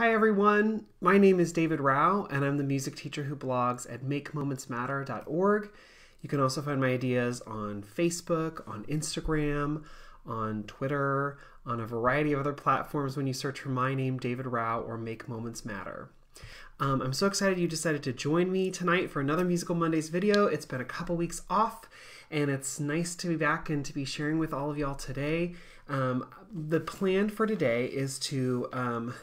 Hi everyone, my name is David Row and I'm the music teacher who blogs at makemomentsmatter.org. You can also find my ideas on Facebook, on Instagram, on Twitter, on a variety of other platforms when you search for my name, David Row, or Make Moments Matter. Um, I'm so excited you decided to join me tonight for another Musical Mondays video. It's been a couple weeks off and it's nice to be back and to be sharing with all of y'all today. Um, the plan for today is to um,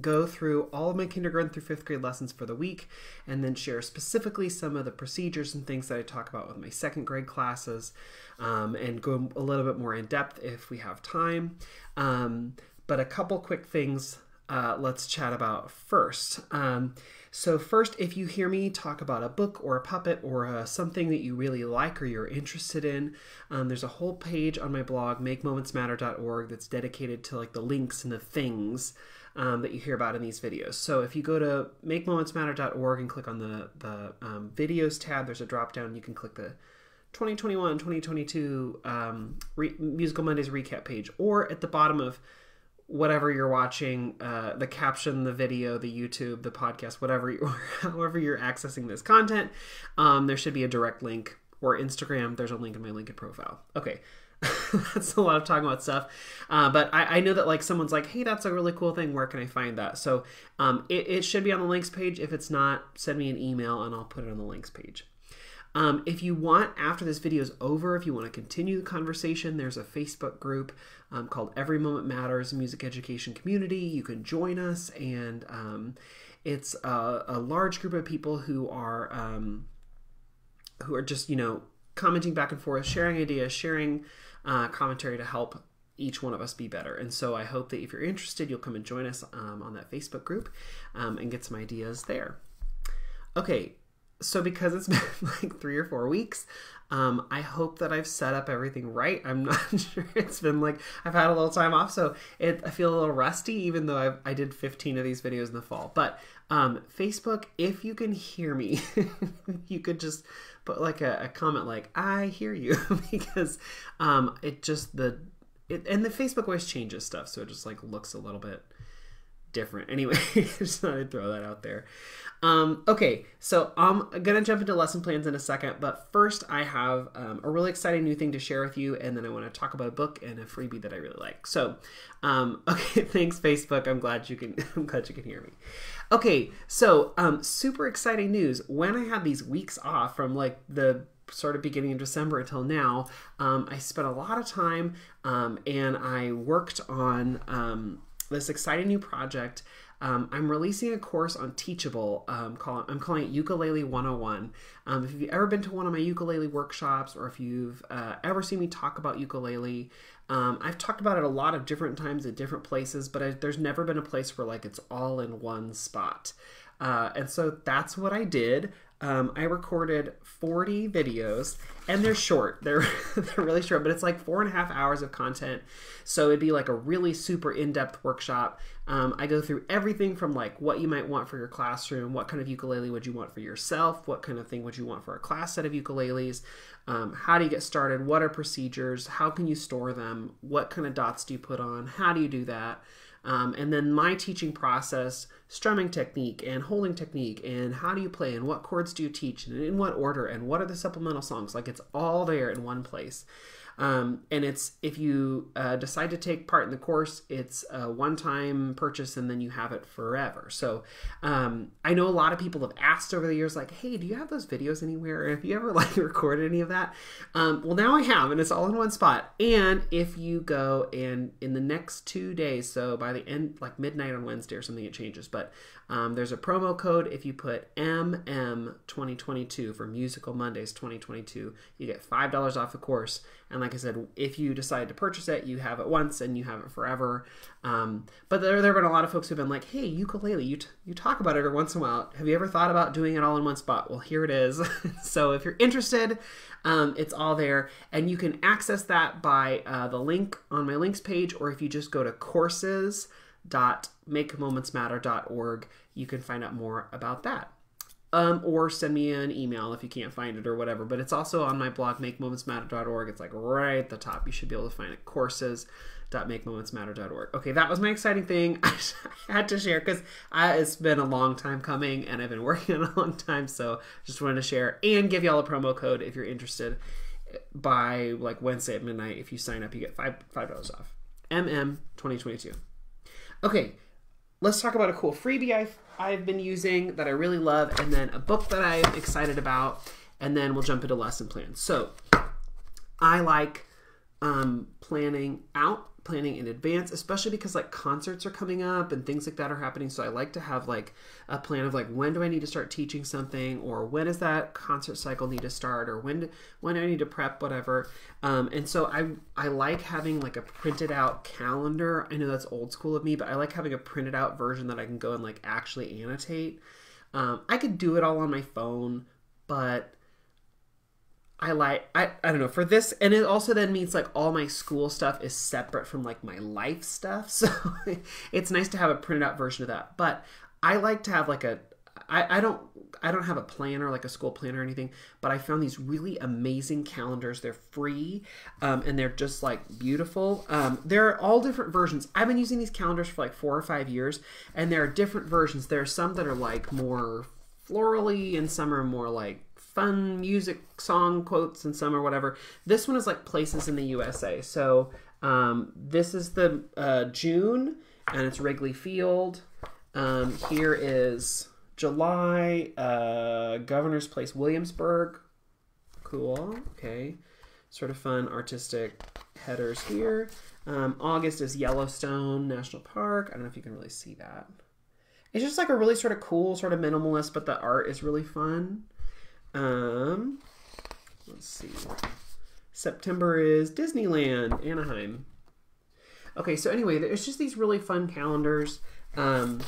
go through all of my kindergarten through fifth grade lessons for the week and then share specifically some of the procedures and things that I talk about with my second grade classes um, and go a little bit more in depth if we have time. Um, but a couple quick things uh, let's chat about first. Um, so, first, if you hear me talk about a book or a puppet or uh, something that you really like or you're interested in, um, there's a whole page on my blog, makemomentsmatter.org, that's dedicated to like the links and the things um, that you hear about in these videos. So if you go to makemomentsmatter.org and click on the, the um, videos tab, there's a drop down. You can click the 2021 2022 um, Musical Mondays recap page, or at the bottom of whatever you're watching, uh, the caption, the video, the YouTube, the podcast, whatever, you, however you're accessing this content, um, there should be a direct link. Or Instagram, there's a link in my LinkedIn profile. Okay, that's a lot of talking about stuff. Uh, but I, I, know that like someone's like, hey, that's a really cool thing. Where can I find that? So um, it, it, should be on the links page. If it's not, send me an email and I'll put it on the links page. Um, if you want, after this video is over, if you want to continue the conversation, there's a Facebook group um, called Every Moment Matters Music Education Community. You can join us, and um, it's a, a, large group of people who are um, who are just you know commenting back and forth, sharing ideas, sharing uh, commentary to help each one of us be better. And so I hope that if you're interested, you'll come and join us um, on that Facebook group um, and get some ideas there. Okay, so because it's been like three or four weeks, um, I hope that I've set up everything right. I'm not sure. It's been like I've had a little time off, so it, I feel a little rusty, even though I've, i did 15 of these videos in the fall. But um, Facebook, if you can hear me, you could just put like a, a comment like "I hear you" because um, it just the it, and the Facebook always changes stuff, so it just like looks a little bit different. Anyway, just thought I'd throw that out there. Um, okay, so I'm gonna jump into lesson plans in a second, but first I have um, a really exciting new thing to share with you, and then I want to talk about a book and a freebie that I really like. So, um, okay, thanks Facebook. I'm glad you can. I'm glad you can hear me. Okay, so um, super exciting news. When I had these weeks off from like the sort of beginning of December until now, um, I spent a lot of time um, and I worked on um, this exciting new project. Um, I'm releasing a course on Teachable. Um, call, I'm calling it Ukulele 101. Um, if you've ever been to one of my ukulele workshops or if you've uh, ever seen me talk about ukulele, um, I've talked about it a lot of different times at different places, but I, there's never been a place where like it's all in one spot. Uh, and so that's what I did. Um, I recorded 40 videos, and they're short. They're they're really short, but it's like four and a half hours of content. So it'd be like a really super in-depth workshop. Um, I go through everything from like what you might want for your classroom, what kind of ukulele would you want for yourself, what kind of thing would you want for a class set of ukuleles, um, how do you get started, what are procedures, how can you store them, what kind of dots do you put on, how do you do that. Um, and then my teaching process, strumming technique and holding technique, and how do you play, and what chords do you teach, and in what order, and what are the supplemental songs. Like it's all there in one place. Um, and it's if you uh, decide to take part in the course, it's a one-time purchase, and then you have it forever. So um, I know a lot of people have asked over the years, like, "Hey, do you have those videos anywhere? Have you ever like recorded any of that?" Um, well, now I have, and it's all in one spot. And if you go and in the next two days, so by the end, like midnight on Wednesday or something, it changes. But um, there's a promo code if you put MM2022 for Musical Mondays 2022, you get five dollars off the course. And like I said, if you decide to purchase it, you have it once and you have it forever. Um, but there, there have been a lot of folks who've been like, "Hey, ukulele, you you talk about it every once in a while. Have you ever thought about doing it all in one spot?" Well, here it is. so if you're interested, um, it's all there, and you can access that by uh, the link on my links page, or if you just go to courses.makemomentsmatter.org, you can find out more about that. Um, or send me an email if you can't find it or whatever. But it's also on my blog, makemomentsmatter.org. It's like right at the top. You should be able to find it. Courses.makemomentsmatter.org. Okay, that was my exciting thing. I had to share because I it's been a long time coming and I've been working on a long time. So just wanted to share and give y'all a promo code if you're interested by like Wednesday at midnight. If you sign up, you get five five dollars off. MM 2022. Okay, let's talk about a cool freebie I've, I've been using that I really love, and then a book that I'm excited about, and then we'll jump into lesson plans. So I like um, planning out planning in advance, especially because like concerts are coming up and things like that are happening. So I like to have like a plan of like when do I need to start teaching something, or when does that concert cycle need to start, or when when do I need to prep whatever. Um, and so I I like having like a printed out calendar. I know that's old school of me, but I like having a printed out version that I can go and like actually annotate. Um, I could do it all on my phone, but I like I, I don't know for this and it also then means like all my school stuff is separate from like my life stuff so it's nice to have a printed out version of that but I like to have like a I, I don't I don't have a planner like a school planner or anything but I found these really amazing calendars. They're free um, and they're just like beautiful. Um, they're all different versions. I've been using these calendars for like four or five years and there are different versions. There are some that are like more florally and some are more like fun music song quotes and some or whatever. This one is like places in the USA. So um, this is the uh, June and it's Wrigley Field. Um, here is July, uh, Governor's Palace, Williamsburg. Cool. Okay. Sort of fun artistic headers here. Um, August is Yellowstone National Park. I don't know if you can really see that. It's just like a really sort of cool, sort of minimalist, but the art is really fun. Um, let's see. September is Disneyland, Anaheim. Okay, so anyway, there's just these really fun calendars. Um,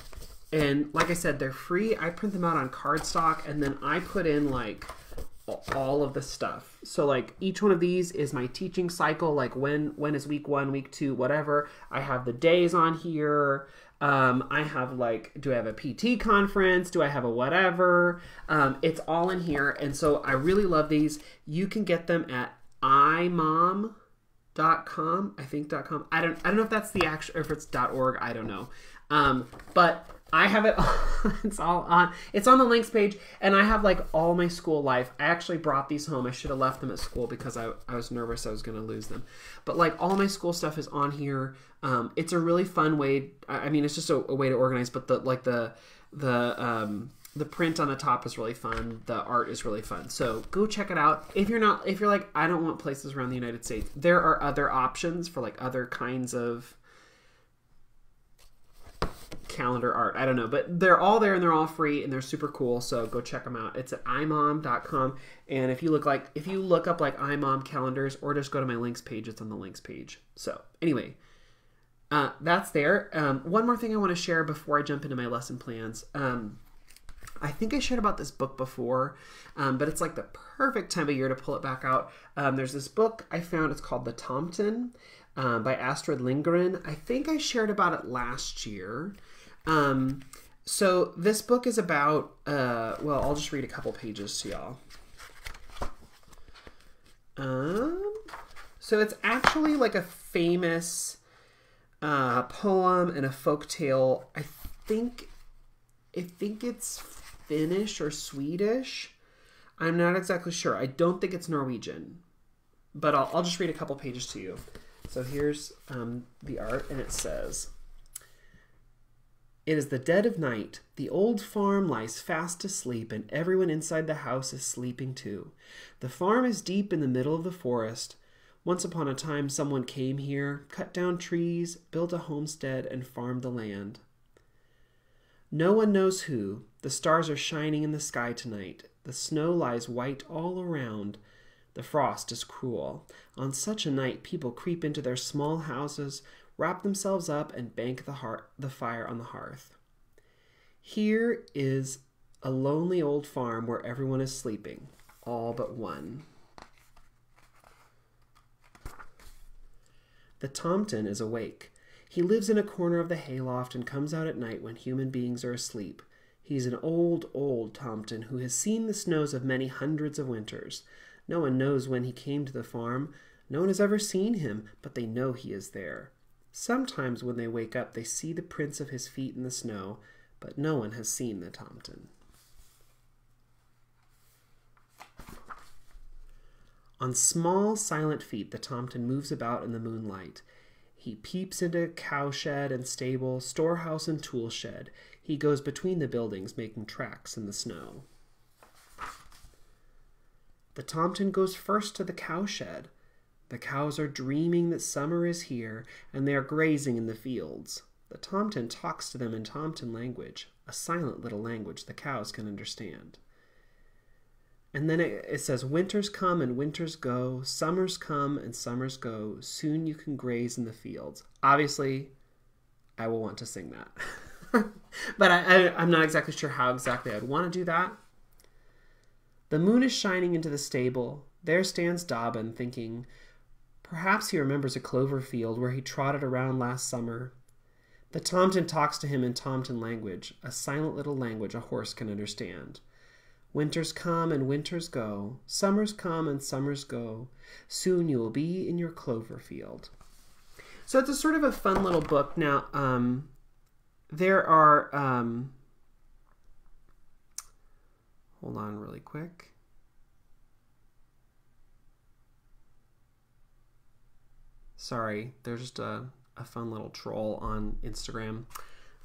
and like I said, they're free. I print them out on cardstock, and then I put in like all of the stuff. So like each one of these is my teaching cycle. Like when when is week one, week two, whatever. I have the days on here. Um, I have like, do I have a PT conference? Do I have a whatever? Um, it's all in here. And so I really love these. You can get them at imom.com, I think .com. I don't, I don't know if that's the actual, if it's .org, I don't know. Um, but I have it. it's all on. It's on the links page, and I have like all my school life. I actually brought these home. I should have left them at school because I, I was nervous I was going to lose them. But like all my school stuff is on here. Um, it's a really fun way. I mean, it's just a, a way to organize. But the like the the um, the print on the top is really fun. The art is really fun. So go check it out. If you're not, if you're like, I don't want places around the United States, there are other options for like other kinds of calendar art. I don't know, but they're all there and they're all free and they're super cool. So go check them out. It's at imom.com. And if you look like if you look up like imom calendars or just go to my links page, it's on the links page. So anyway, uh, that's there. Um, one more thing I want to share before I jump into my lesson plans. Um, I think I shared about this book before, um, but it's like the perfect time of year to pull it back out. Um, there's this book I found. It's called The Tomten um, by Astrid Lindgren. I think I shared about it last year. Um, so this book is about, uh, well, I'll just read a couple pages to y'all. Um, so it's actually like a famous uh, poem and a folk tale. I think, I think it's Finnish or Swedish. I'm not exactly sure. I don't think it's Norwegian, but I'll, I'll just read a couple pages to you. So here's um, the art, and it says It is the dead of night. The old farm lies fast asleep, and everyone inside the house is sleeping too. The farm is deep in the middle of the forest. Once upon a time, someone came here, cut down trees, built a homestead, and farmed the land. No one knows who. The stars are shining in the sky tonight. The snow lies white all around. The frost is cruel. On such a night, people creep into their small houses, wrap themselves up, and bank the, heart, the fire on the hearth. Here is a lonely old farm where everyone is sleeping, all but one. The Tomten is awake. He lives in a corner of the hayloft and comes out at night when human beings are asleep. He's an old, old Tomten who has seen the snows of many hundreds of winters. No one knows when he came to the farm. No one has ever seen him, but they know he is there. Sometimes when they wake up, they see the prints of his feet in the snow, but no one has seen the Tomten. On small, silent feet, the Tomten moves about in the moonlight. He peeps into cowshed and stable, storehouse and tool shed. He goes between the buildings, making tracks in the snow. The Tomten goes first to the cowshed. The cows are dreaming that summer is here, and they are grazing in the fields. The Tomten talks to them in Tomten language, a silent little language the cows can understand. And then it, it, says, Winters come and winters go, summers come and summers go, soon you can graze in the fields. Obviously, I will want to sing that. but I, I, I'm not exactly sure how exactly I'd want to do that. The moon is shining into the stable. There stands Dobbin, thinking, Perhaps he remembers a clover field where he trotted around last summer. The Tomten talks to him in Tomten language, a silent little language a horse can understand. Winters come and winters go, summers come and summers go. Soon you will be in your clover field. So it's a sort of a fun little book. Now, um, there are. Um, hold on, really quick. Sorry, there's just a, a fun little troll on Instagram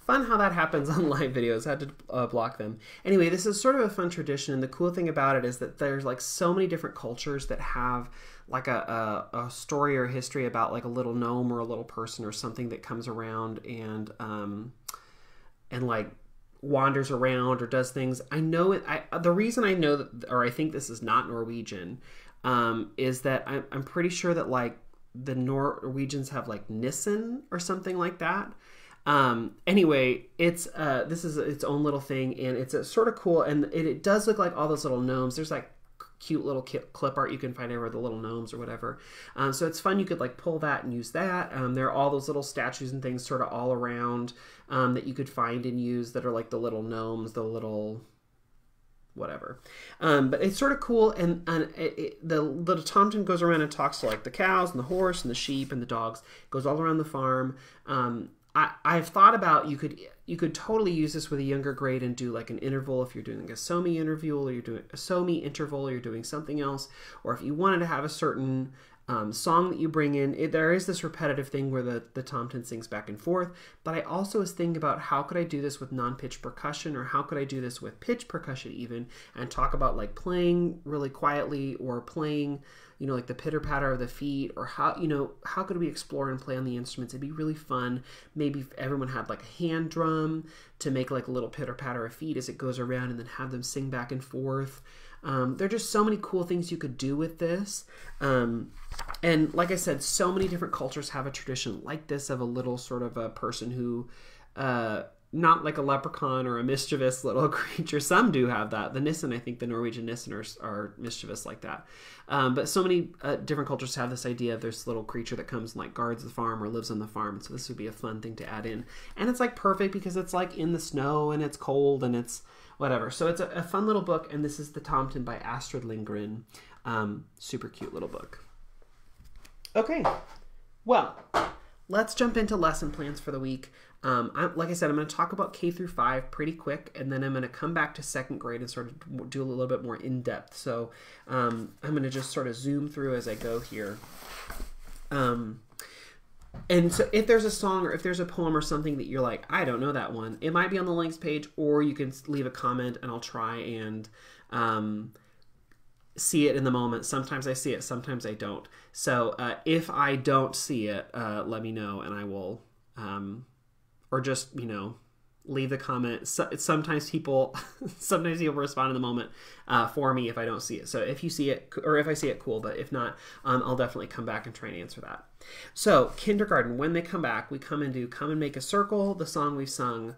fun how that happens on live videos. I had to uh, block them. Anyway, this is sort of a fun tradition, and the cool thing about it is that there's like so many different cultures that have like a, a, a story or history about like a little gnome or a little person or something that comes around and um, and like wanders around or does things. I know it. I the reason I know that, or I think this is not Norwegian, um, is that I'm, I'm pretty sure that like the Norwegians have like Nissen or something like that. Um, anyway, it's uh, this is its own little thing, and it's a, sort of cool, and it, it does look like all those little gnomes. There's like cute little clip art you can find over the little gnomes or whatever. Um, so it's fun. You could like pull that and use that. Um, there are all those little statues and things sort of all around um, that you could find and use that are like the little gnomes, the little whatever. Um, but it's sort of cool, and, and it, it, the little Tomten goes around and talks to like the cows and the horse and the sheep and the dogs. Goes all around the farm. Um, I, I've thought about you could you could totally use this with a younger grade and do like an interval if you're doing a SOMI interview or you're doing a SOMI interval or you're doing something else, or if you wanted to have a certain um, song that you bring in. It, there is this repetitive thing where the, the Tomten sings back and forth, but I also was thinking about how could I do this with non-pitch percussion or how could I do this with pitch percussion even and talk about like playing really quietly or playing you know, like the pitter patter of the feet, or how, you know, how could we explore and play on the instruments? It'd be really fun. Maybe if everyone had like a hand drum to make like a little pitter patter of feet as it goes around and then have them sing back and forth. Um, there are just so many cool things you could do with this. Um, and like I said, so many different cultures have a tradition like this of a little sort of a person who, uh, not like a leprechaun or a mischievous little creature. Some do have that. The Nissen, I think the Norwegian Nissen are, are mischievous like that. Um, but so many uh, different cultures have this idea of this little creature that comes and like guards the farm or lives on the farm. So this would be a fun thing to add in. And it's like perfect because it's like in the snow and it's cold and it's whatever. So it's a, a fun little book. And this is The Tomten by Astrid Lindgren. Um, super cute little book. Okay. Well, let's jump into lesson plans for the week. Um, I, like I said, I'm going to talk about K through five pretty quick, and then I'm going to come back to second grade and sort of do a little bit more in depth. So um, I'm going to just sort of zoom through as I go here. Um, and so if there's a song or if there's a poem or something that you're like, I don't know that one, it might be on the links page, or you can leave a comment and I'll try and um, see it in the moment. Sometimes I see it, sometimes I don't. So uh, if I don't see it, uh, let me know and I will um, or just you know leave the comment. So, sometimes people, sometimes people respond in the moment uh, for me if I don't see it. So if you see it, or if I see it, cool. But if not, um, I'll definitely come back and try and answer that. So kindergarten, when they come back, we come and do "Come and Make a Circle," the song we've sung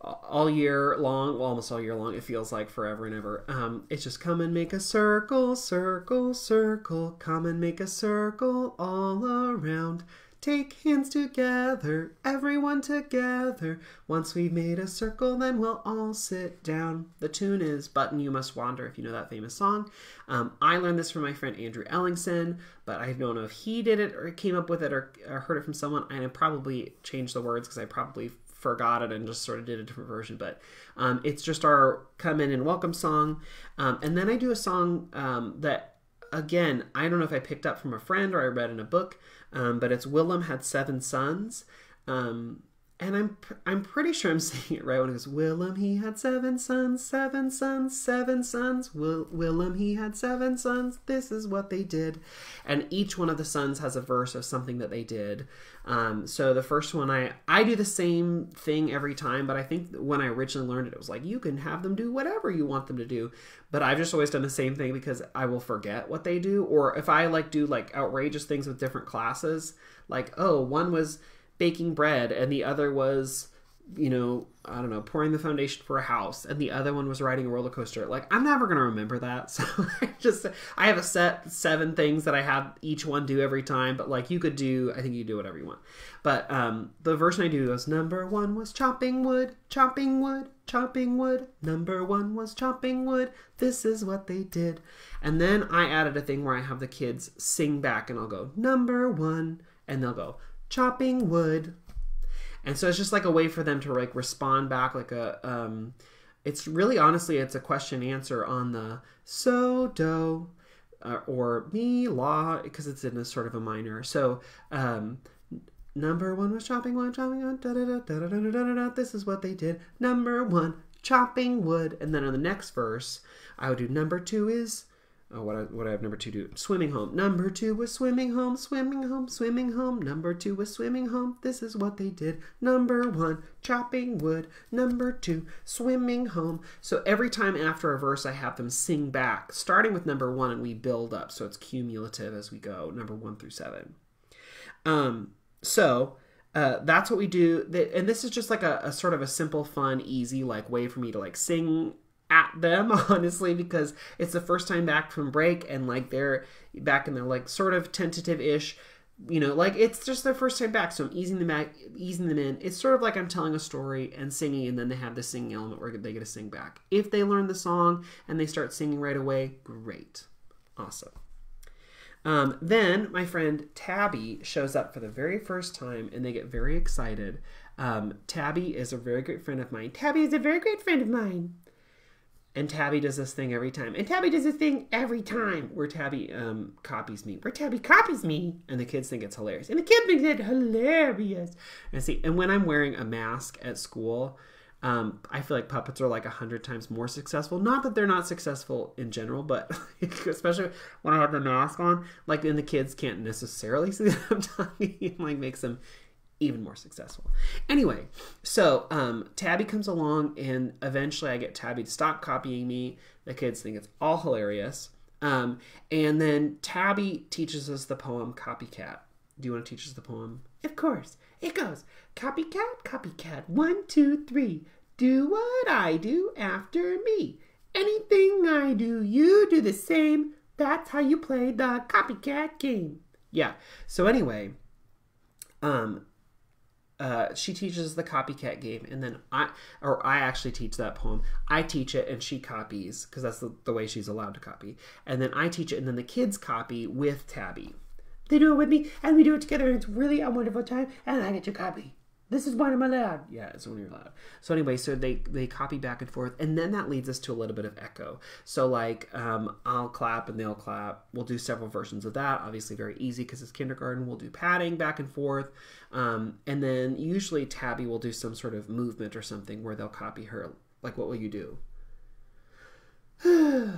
all year long, well, almost all year long. It feels like forever and ever. Um, it's just come and make a circle, circle, circle. Come and make a circle all around. Take hands together, everyone together. Once we've made a circle, then we'll all sit down. The tune is Button You Must Wander, if you know that famous song. Um, I learned this from my friend Andrew Ellingson, but I don't know if he did it or came up with it or, or heard it from someone. And I probably changed the words because I probably forgot it and just sort of did a different version. But um, it's just our come in and welcome song. Um, and then I do a song um, that, again, I don't know if I picked up from a friend or I read in a book, um, but it's Willem had seven sons. Um, and I'm I'm pretty sure I'm saying it right when it goes Willem he had seven sons, seven sons, seven sons. Will, Willem he had seven sons. This is what they did, and each one of the sons has a verse of something that they did. Um, so the first one I I do the same thing every time, but I think when I originally learned it, it was like you can have them do whatever you want them to do. But I've just always done the same thing because I will forget what they do, or if I like do like outrageous things with different classes, like oh one was baking bread and the other was you know i don't know pouring the foundation for a house and the other one was riding a roller coaster. Like i'm never going to remember that. So i just i have a set seven things that i have each one do every time but like you could do i think you do whatever you want. But um the version i do is number one was chopping wood chopping wood chopping wood. Number one was chopping wood. This is what they did. And then i added a thing where i have the kids sing back and i'll go number one and they'll go chopping wood. And so it's just like a way for them to like respond back like a um it's really honestly it's a question answer on the so do uh, or me la because it's in a sort of a minor. So um number 1 was chopping wood, chopping wood. Da, da, da, da, da, da, da, da, this is what they did. Number 1 chopping wood and then on the next verse I would do number 2 is Oh, what I, what I have number two do? Swimming home. Number two was swimming home, swimming home, swimming home. Number two was swimming home. This is what they did. Number one, chopping wood. Number two, swimming home. So every time after a verse, I have them sing back, starting with number one, and we build up. So it's cumulative as we go, number one through seven. Um, so uh, that's what we do. And this is just like a, a sort of a simple, fun, easy like way for me to like sing at them honestly because it's the first time back from break and like they're back and they're like sort of tentative ish you know like it's just their first time back so i'm easing them back easing them in. It's sort of like i'm telling a story and singing and then they have the singing element where they get to sing back. If they learn the song and they start singing right away great. Awesome. Um, then my friend tabby shows up for the very first time and they get very excited. Um, tabby is a very great friend of mine. Tabby is a very great friend of mine and Tabby does this thing every time. And Tabby does this thing every time where Tabby um, copies me. Where Tabby copies me. And the kids think it's hilarious. And the kids think it's hilarious. And see, and when I'm wearing a mask at school, um, I feel like puppets are like a hundred times more successful. Not that they're not successful in general, but especially when I have the mask on, like then the kids can't necessarily see that I'm talking. Like makes them even more successful. Anyway, so um, Tabby comes along, and eventually I get Tabby to stop copying me. The kids think it's all hilarious. Um, and then Tabby teaches us the poem Copycat. Do you want to teach us the poem? Of course. It goes Copycat, copycat, one, two, three. Do what I do after me. Anything I do, you do the same. That's how you play the copycat game. Yeah. So anyway, um, uh, she teaches the copycat game, and then I, or I actually teach that poem. I teach it, and she copies because that's the, the way she's allowed to copy. And then I teach it, and then the kids copy with Tabby. They do it with me, and we do it together, and it's really a wonderful time. And I get to copy. This is when I'm allowed. Yeah, it's when you're allowed. So anyway, so they they copy back and forth, and then that leads us to a little bit of echo. So like, um, I'll clap and they'll clap. We'll do several versions of that. Obviously, very easy because it's kindergarten. We'll do padding back and forth, um, and then usually Tabby will do some sort of movement or something where they'll copy her. Like, what will you do? mm-hmm.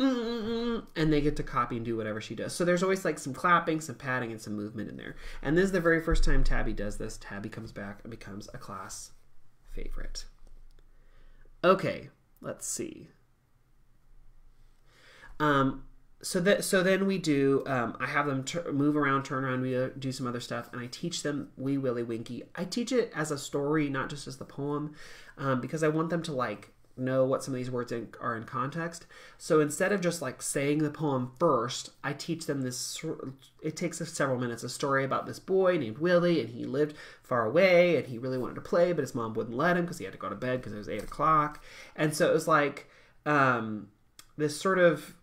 And they get to copy and do whatever she does. So there's always like some clapping, some padding, and some movement in there. And this is the very first time Tabby does this. Tabby comes back and becomes a class favorite. Okay, let's see. Um, so that so then we do. Um, I have them move around, turn around, we uh, do some other stuff, and I teach them Wee Willie Winkie. I teach it as a story, not just as the poem, um, because I want them to like know what some of these words in, are in context. So instead of just like saying the poem first, I teach them this. It takes several minutes. A story about this boy named Willie, and he lived far away, and he really wanted to play, but his mom wouldn't let him because he had to go to bed because it was eight o'clock. And so it was like um, this sort of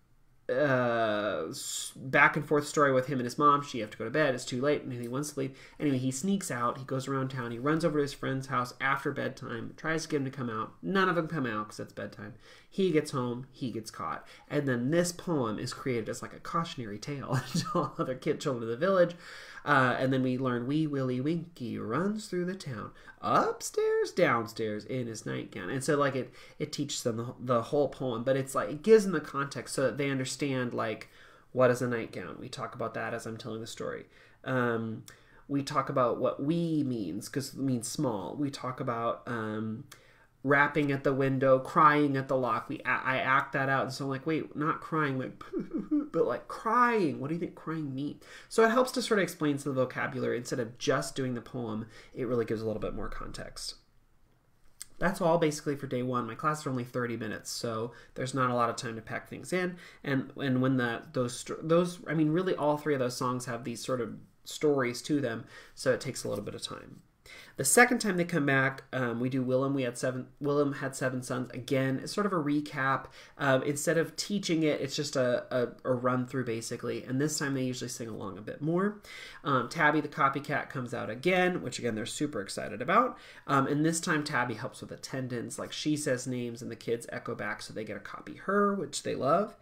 uh, back and forth story with him and his mom. She have to go to bed. It's too late, and he wants to leave. Anyway, he sneaks out. He goes around town. He runs over to his friend's house after bedtime. Tries to get him to come out. None of them come out because it's bedtime. He gets home. He gets caught. And then this poem is created as like a cautionary tale to all other kid children of the village. Uh, and then we learn Wee Willie Winkie runs through the town, upstairs, downstairs in his nightgown. And so, like, it, it teaches them the, the whole poem, but it's like, it gives them the context so that they understand, like, what is a nightgown? We talk about that as I'm telling the story. Um, we talk about what we means because it means small. We talk about um, rapping at the window, crying at the lock. We I act that out, and so I'm like, wait, not crying, like, but like crying. What do you think crying means? So it helps to sort of explain some of the vocabulary instead of just doing the poem. It really gives a little bit more context. That's all basically for day one. My classes are only 30 minutes, so there's not a lot of time to pack things in. And and when the those those I mean, really, all three of those songs have these sort of stories to them, so it takes a little bit of time. The second time they come back, um, we do Willem. We had seven. Willem had seven sons. Again, it's sort of a recap. Um, instead of teaching it, it's just a, a, a, run through basically. And this time they usually sing along a bit more. Um, Tabby the copycat comes out again, which again they're super excited about. Um, and this time Tabby helps with attendance, like she says names and the kids echo back, so they get to copy her, which they love.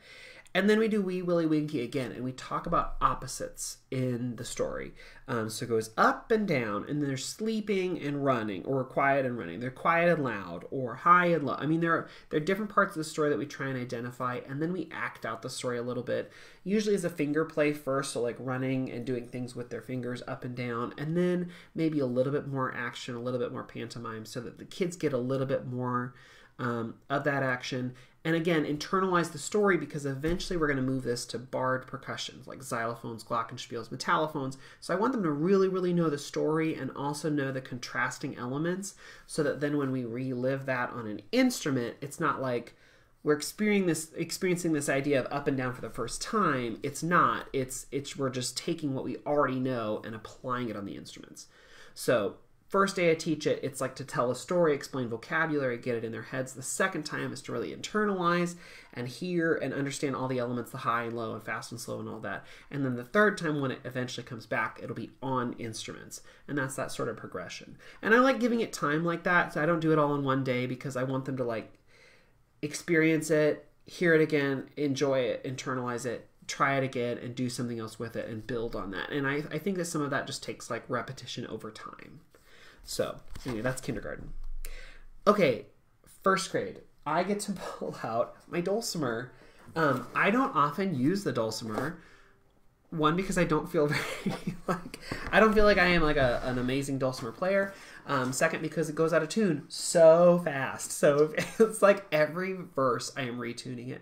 And then we do Wee Willie Winkie again, and we talk about opposites in the story. Um, so it goes up and down, and they're sleeping and running, or quiet and running. They're quiet and loud, or high and low. I mean, there are, there are different parts of the story that we try and identify, and then we act out the story a little bit. Usually as a finger play first, so like running and doing things with their fingers up and down, and then maybe a little bit more action, a little bit more pantomime, so that the kids get a little bit more um, of that action and again, internalize the story because eventually we're going to move this to barred percussions like xylophones, glockenspiels, metallophones. So I want them to really, really know the story and also know the contrasting elements so that then when we relive that on an instrument, it's not like we're experiencing this experiencing this idea of up and down for the first time. It's not. It's it's we're just taking what we already know and applying it on the instruments. So First day I teach it, it's like to tell a story, explain vocabulary, get it in their heads. The second time is to really internalize and hear and understand all the elements, the high and low and fast and slow and all that. And then the third time when it eventually comes back, it'll be on instruments. And that's that sort of progression. And I like giving it time like that. So I don't do it all in one day because I want them to like experience it, hear it again, enjoy it, internalize it, try it again and do something else with it and build on that. And I, I think that some of that just takes like repetition over time. So, anyway, that's kindergarten. Okay, first grade. I get to pull out my dulcimer. Um, I don't often use the dulcimer. One because I don't feel very like I don't feel like I am like a, an amazing dulcimer player. Um, second because it goes out of tune so fast. So it's like every verse I am retuning it.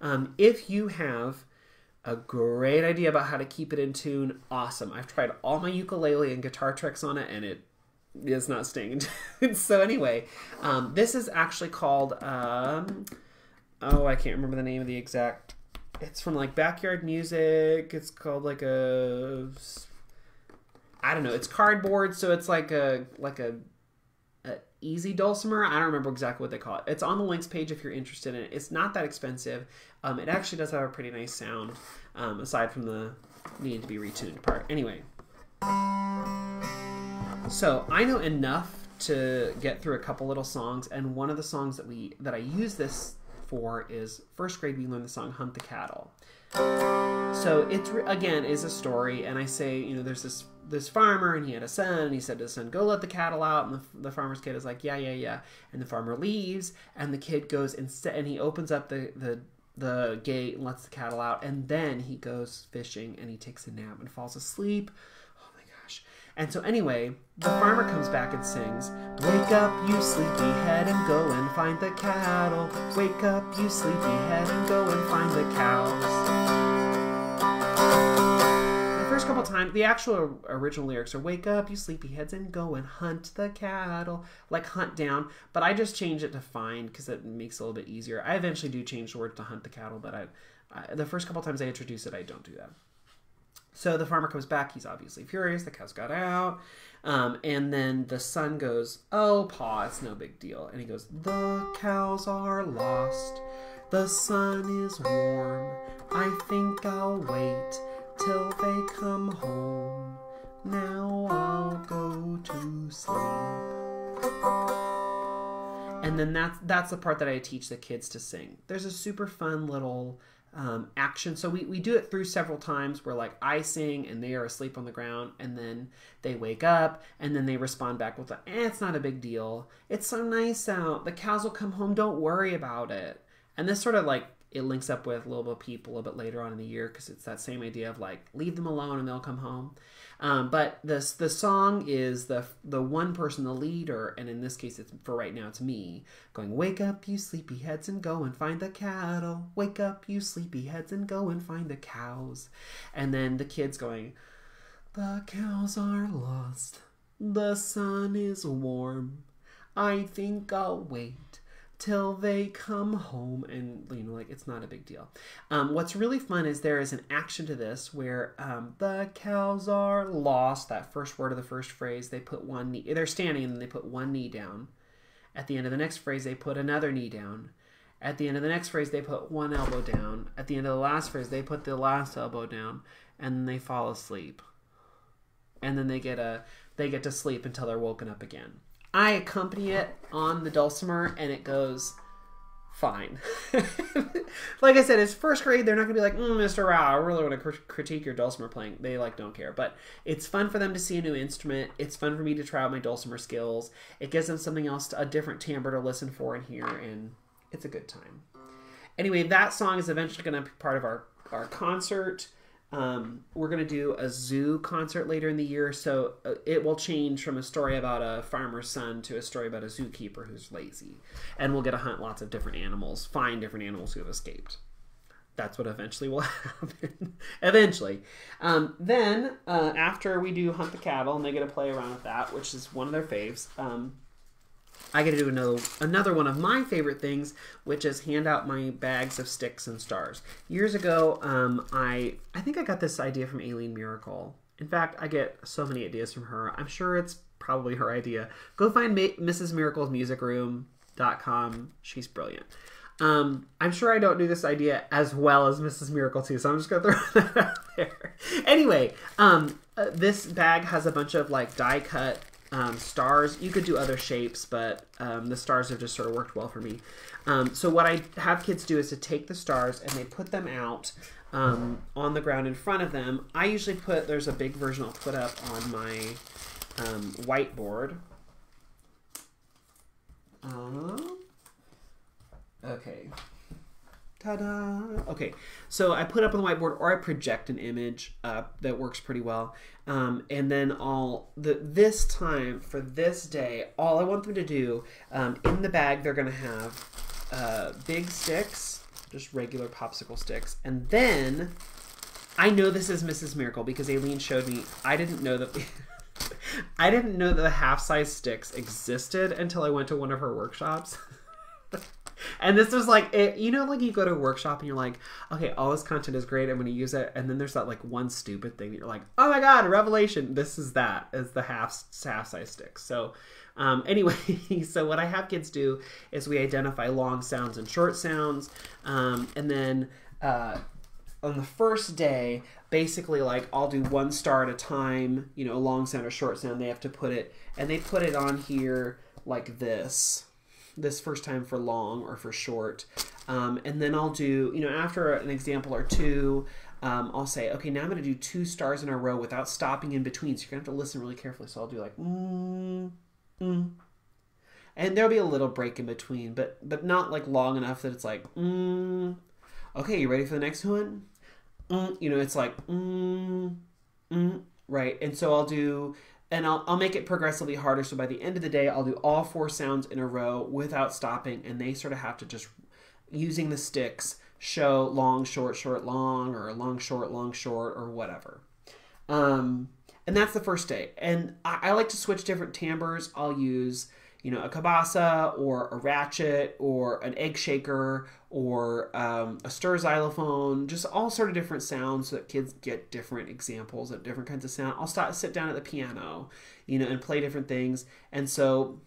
Um, if you have a great idea about how to keep it in tune, awesome. I've tried all my ukulele and guitar tricks on it, and it is not staying so anyway, um, this is actually called. Um, oh, I can't remember the name of the exact. It's from like backyard music. It's called like a. I don't know. It's cardboard, so it's like a like a, a easy dulcimer. I don't remember exactly what they call it. It's on the links page if you're interested in it. It's not that expensive. Um, it actually does have a pretty nice sound, um, aside from the needing to be retuned part. Anyway. So I know enough to get through a couple little songs, and one of the songs that we that I use this for is first grade. We learned the song "Hunt the Cattle." So it's again is a story, and I say you know there's this this farmer and he had a son and he said to the son go let the cattle out and the, the farmer's kid is like yeah yeah yeah and the farmer leaves and the kid goes and, and he opens up the, the the gate and lets the cattle out and then he goes fishing and he takes a nap and falls asleep and so, anyway, the farmer comes back and sings, Wake up, you sleepyhead, and go and find the cattle. Wake up, you sleepyhead, and go and find the cows. The first couple times, the actual original lyrics are "Wake up, you sleepyheads, and go and hunt the cattle," like hunt down. But I just change it to find because it makes it a little bit easier. I eventually do change the word to hunt the cattle, but I, I the first couple times I introduce it, I don't do that. So the farmer comes back. He's obviously furious. The cows got out. Um, and then the son goes, Oh, Pa, it's no big deal. And he goes, The cows are lost. The sun is warm. I think I'll wait till they come home. Now I'll go to sleep. And then that's that's the part that I teach the kids to sing. There's a super fun little um, action. So we, we do it through several times where like I sing and they are asleep on the ground and then they wake up and then they respond back with, eh, it's not a big deal. It's so nice out. The cows will come home. Don't worry about it. And this sort of like it links up with a little bit later on in the year because it's that same idea of like leave them alone and they'll come home. Um, but this the song is the the one person, the leader, and in this case, it's for right now, it's me going. Wake up, you sleepyheads, and go and find the cattle. Wake up, you sleepyheads, and go and find the cows. And then the kids going. The cows are lost. The sun is warm. I think I'll wait till they come home and you know like it's not a big deal. Um, what's really fun is there is an action to this where um, the cows are lost that first word of the first phrase they put one knee they're standing and they put one knee down. At the end of the next phrase they put another knee down. At the end of the next phrase they put one elbow down. At the end of the last phrase they put the last elbow down and then they fall asleep. And then they get a they get to sleep until they're woken up again I accompany it on the dulcimer and it goes fine. like I said, it's first grade. They're not going to be like, mm, Mr. Row, I really want to cr- critique your dulcimer playing. They like don't care. But it's fun for them to see a new instrument. It's fun for me to try out my dulcimer skills. It gives them something else, to, a different timbre to listen for and hear, and it's a good time. Anyway, that song is eventually going to be part of our our concert. Um, we're going to do a zoo concert later in the year, so uh, it will change from a story about a farmer's son to a story about a zookeeper who's lazy. And we'll get to hunt lots of different animals, find different animals who have escaped. That's what eventually will happen. eventually. Um, then, uh, after we do Hunt the Cattle, and they get to play around with that, which is one of their faves, um, I get to do another another one of my favorite things, which is hand out my bags of sticks and stars. Years ago, um, I I think I got this idea from Aileen Miracle. In fact, I get so many ideas from her. I'm sure it's probably her idea. Go find Ma- Mrs. Miracle's music room.com. She's brilliant. Um, I'm sure I don't do this idea as well as Mrs. Miracle too, so I'm just gonna throw that out there. Anyway, um, uh, this bag has a bunch of like die cut um, stars. You could do other shapes, but um, the stars have just sort of worked well for me. Um, so what I have kids do is to take the stars and they put them out um, on the ground in front of them. I usually put, there's a big version I'll put up on my um, whiteboard. Uh, okay. Ta-da! Okay, so I put up on the whiteboard, or I project an image up that works pretty well, um, and then I'll the this time for this day, all I want them to do um, in the bag, they're gonna have uh, big sticks, just regular popsicle sticks, and then I know this is Mrs. Miracle because Aileen showed me. I didn't know that. I didn't know that the half size sticks existed until I went to one of her workshops. and this was like it, you know like you go to a workshop and you're like okay all this content is great i'm going to use it and then there's that like one stupid thing that you're like oh my god revelation. This is that is the half half size stick so um, anyway so what i have kids do is we identify long sounds and short sounds um, and then uh, on the first day basically like i'll do one star at a time you know long sound or short sound they have to put it and they put it on here like this this first time for long or for short. Um, and then I'll do, you know, after an example or two, um, I'll say, okay, now I'm going to do two stars in a row without stopping in between. So you're going to have to listen really carefully. So I'll do like, mm, mm. And there'll be a little break in between, but but not like long enough that it's like, mm. okay, you ready for the next one? Mm. You know, it's like, mm, mm, right. And so I'll do and I'll, I'll make it progressively harder. So by the end of the day, I'll do all four sounds in a row without stopping, and they sort of have to just using the sticks show long, short, short, long, or long, short, long, short, or whatever. Um, and that's the first day. And I, I like to switch different timbres. I'll use you know, a cabasa or a ratchet or an egg shaker or um, a stir xylophone, just all sort of different sounds so that kids get different examples of different kinds of sound. I'll start sit down at the piano, you know, and play different things. And so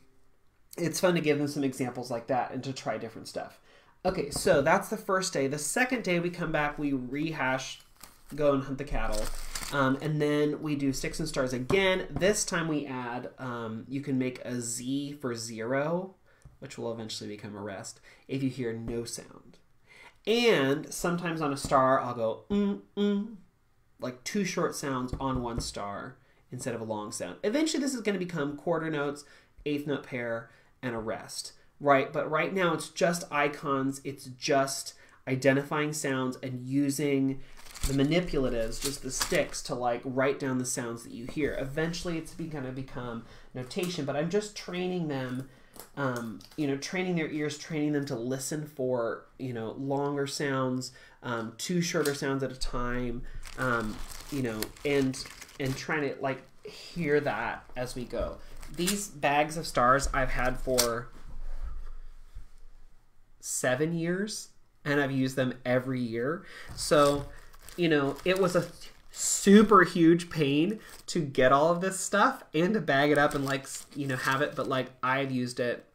it's fun to give them some examples like that and to try different stuff. Okay, so that's the first day. The second day we come back, we rehash, go and hunt the cattle. Um, and then we do sticks and stars again. This time we add, um, you can make a Z for zero, which will eventually become a rest, if you hear no sound. And sometimes on a star, I'll go mm, mm, like two short sounds on one star instead of a long sound. Eventually, this is going to become quarter notes, eighth note pair, and a rest, right? But right now, it's just icons, it's just identifying sounds and using the manipulatives, just the sticks, to like write down the sounds that you hear. Eventually, it's going to become notation, but I'm just training them, um, you know, training their ears, training them to listen for, you know, longer sounds, um, two shorter sounds at a time, um, you know, and and trying to like hear that as we go. These bags of stars I've had for seven years, and I've used them every year. So you know, it was a super huge pain to get all of this stuff and to bag it up and like you know have it but like i've used it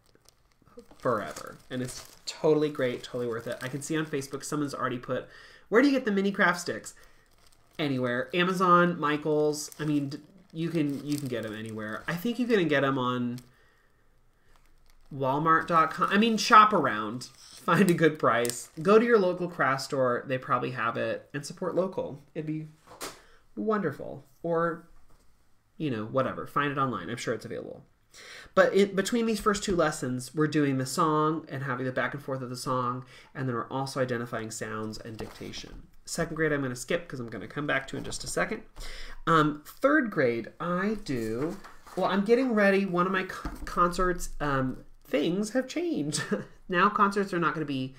forever. And it's totally great totally worth it. I can see on facebook someone's already put where do you get the mini craft sticks? Anywhere. Amazon michaels. I mean you can you can get them anywhere. I think you can get them on walmart.com i mean shop around find a good price. Go to your local craft store, they probably have it, and support local. It'd be wonderful. Or, you know, whatever. Find it online. I'm sure it's available. But in, between these first two lessons, we're doing the song and having the back and forth of the song, and then we're also identifying sounds and dictation. Second grade, I'm going to skip because I'm going to come back to in just a second. Um, third grade, I do. Well, I'm getting ready. One of my concerts um, things have changed. now concerts are not going to be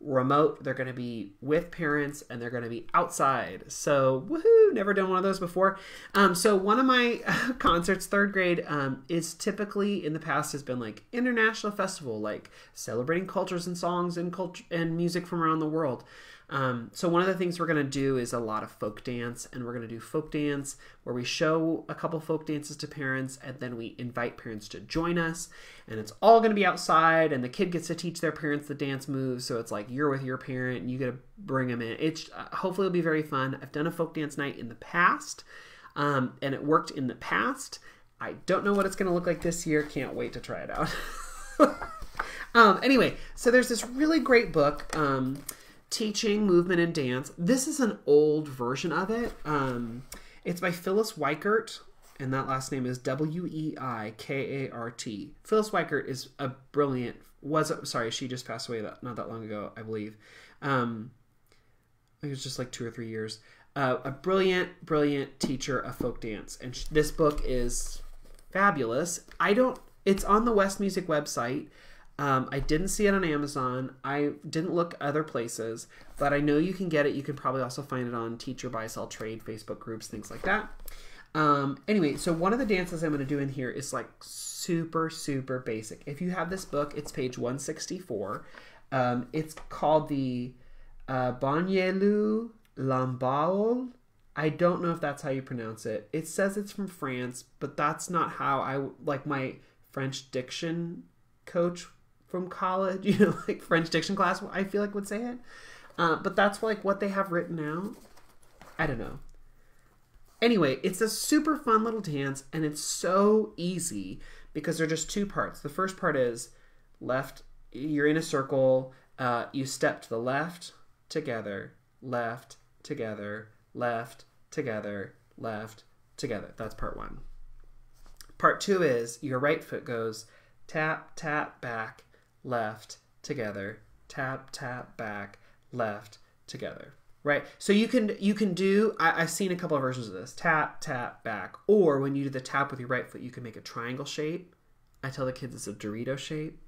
remote. They're going to be with parents and they're going to be outside. So, woohoo, never done one of those before. Um, so, one of my concerts, third grade, um, is typically in the past has been like international festival, like celebrating cultures and songs and culture and music from around the world. Um, so one of the things we're going to do is a lot of folk dance, and we're going to do folk dance where we show a couple folk dances to parents, and then we invite parents to join us, and it's all going to be outside, and the kid gets to teach their parents the dance moves. So it's like you're with your parent, and you get to bring them in. It's uh, hopefully it'll be very fun. I've done a folk dance night in the past, um, and it worked in the past. I don't know what it's going to look like this year. Can't wait to try it out. um, anyway, so there's this really great book. Um, teaching movement and dance. This is an old version of it. Um, it's by Phyllis Weikart, and that last name is W E I K A R T. Phyllis Weikart is a brilliant. Was sorry, she just passed away not that long ago, I believe. Um, it was just like two or three years. Uh, a brilliant, brilliant teacher of folk dance, and sh- this book is fabulous. I don't. It's on the West Music website. Um, I didn't see it on Amazon. I didn't look other places, but I know you can get it. You can probably also find it on Teacher Buy Sell Trade Facebook groups, things like that. Um, anyway, so one of the dances I'm going to do in here is like super, super basic. If you have this book, it's page 164. Um, it's called the uh, Bannielou Lambaol. I don't know if that's how you pronounce it. It says it's from France, but that's not how I like my French diction coach from college, you know, like French diction class, I feel like would say it. Uh, but that's like what they have written out. I don't know. Anyway, it's a super fun little dance, and it's so easy because they're just two parts. The first part is left, you're in a circle, uh, you step to the left, together, left, together, left, together, left, together. That's part one. Part two is your right foot goes tap, tap, back, left, together, tap, tap, back, left, together. Right? So you can you can do I, I've seen a couple of versions of this. Tap, tap, back. Or when you do the tap with your right foot, you can make a triangle shape. I tell the kids it's a Dorito shape.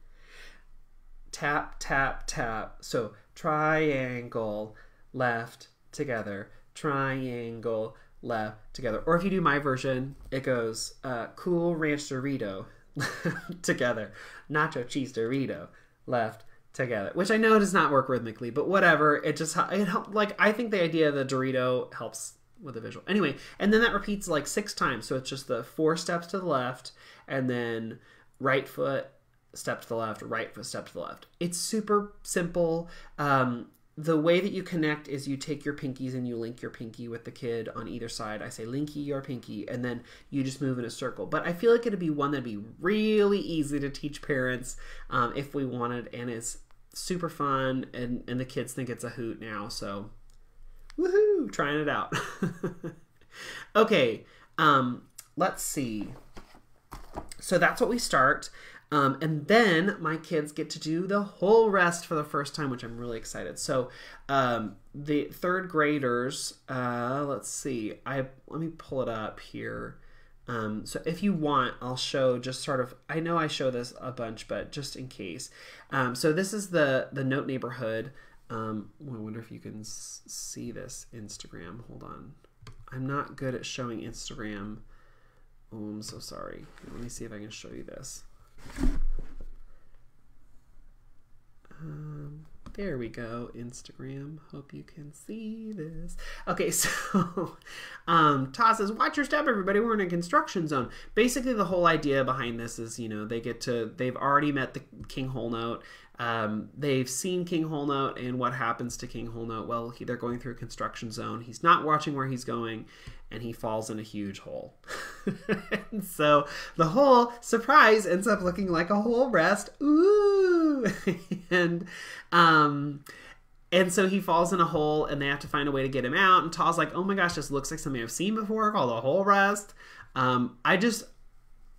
Tap, tap, tap. So triangle, left, together, triangle, left, together. Or if you do my version, it goes uh, cool ranch Dorito, together. Nacho cheese Dorito, left, together. Which I know does not work rhythmically, but whatever. It just, it help, like, I think the idea of the Dorito helps with the visual. Anyway, and then that repeats like six times. So it's just the four steps to the left, and then right foot, step to the left, right foot, step to the left. It's super simple. Um, the way that you connect is you take your pinkies and you link your pinky with the kid on either side. I say linky your pinky, and then you just move in a circle. But I feel like it'd be one that'd be really easy to teach parents um, if we wanted, and it's super fun, and and the kids think it's a hoot now. So, woohoo, trying it out. okay, um, let's see. So that's what we start. Um, and then my kids get to do the whole rest for the first time, which I'm really excited. So um, the third graders, uh, let's see, I let me pull it up here. Um, so if you want, I'll show just sort of. I know I show this a bunch, but just in case. Um, so this is the the note neighborhood. Um, I wonder if you can see this Instagram. Hold on, I'm not good at showing Instagram. Oh, I'm so sorry. Let me see if I can show you this. Um, there we go, Instagram. Hope you can see this. Okay, so um, Todd says, "Watch your step, everybody. We're in a construction zone." Basically, the whole idea behind this is, you know, they get to they've already met the King Whole Note. Um, they've seen King Whole Note and what happens to King Whole Note. Well, he, they're going through a construction zone. He's not watching where he's going, and he falls in a huge hole. so the hole, surprise, ends up looking like a whole rest. Ooh! and um, and so he falls in a hole, and they have to find a way to get him out. And Tall's like, "Oh my gosh, this looks like something I've seen before, called a whole rest." Um, I just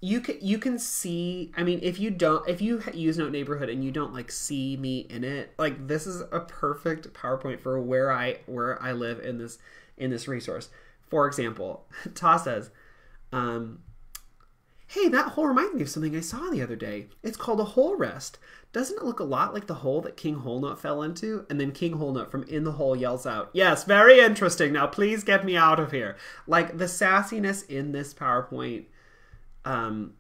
you can you can see i mean if you don't if you use note neighborhood and you don't like see me in it like this is a perfect powerpoint for where i where i live in this in this resource for example ta says um hey that hole reminds me of something i saw the other day. It's called a whole rest. Doesn't it look a lot like the hole that king wholenote fell into? And then king wholenote from in the hole yells out yes very interesting. Now please get me out of here. Like the sassiness in this powerpoint um,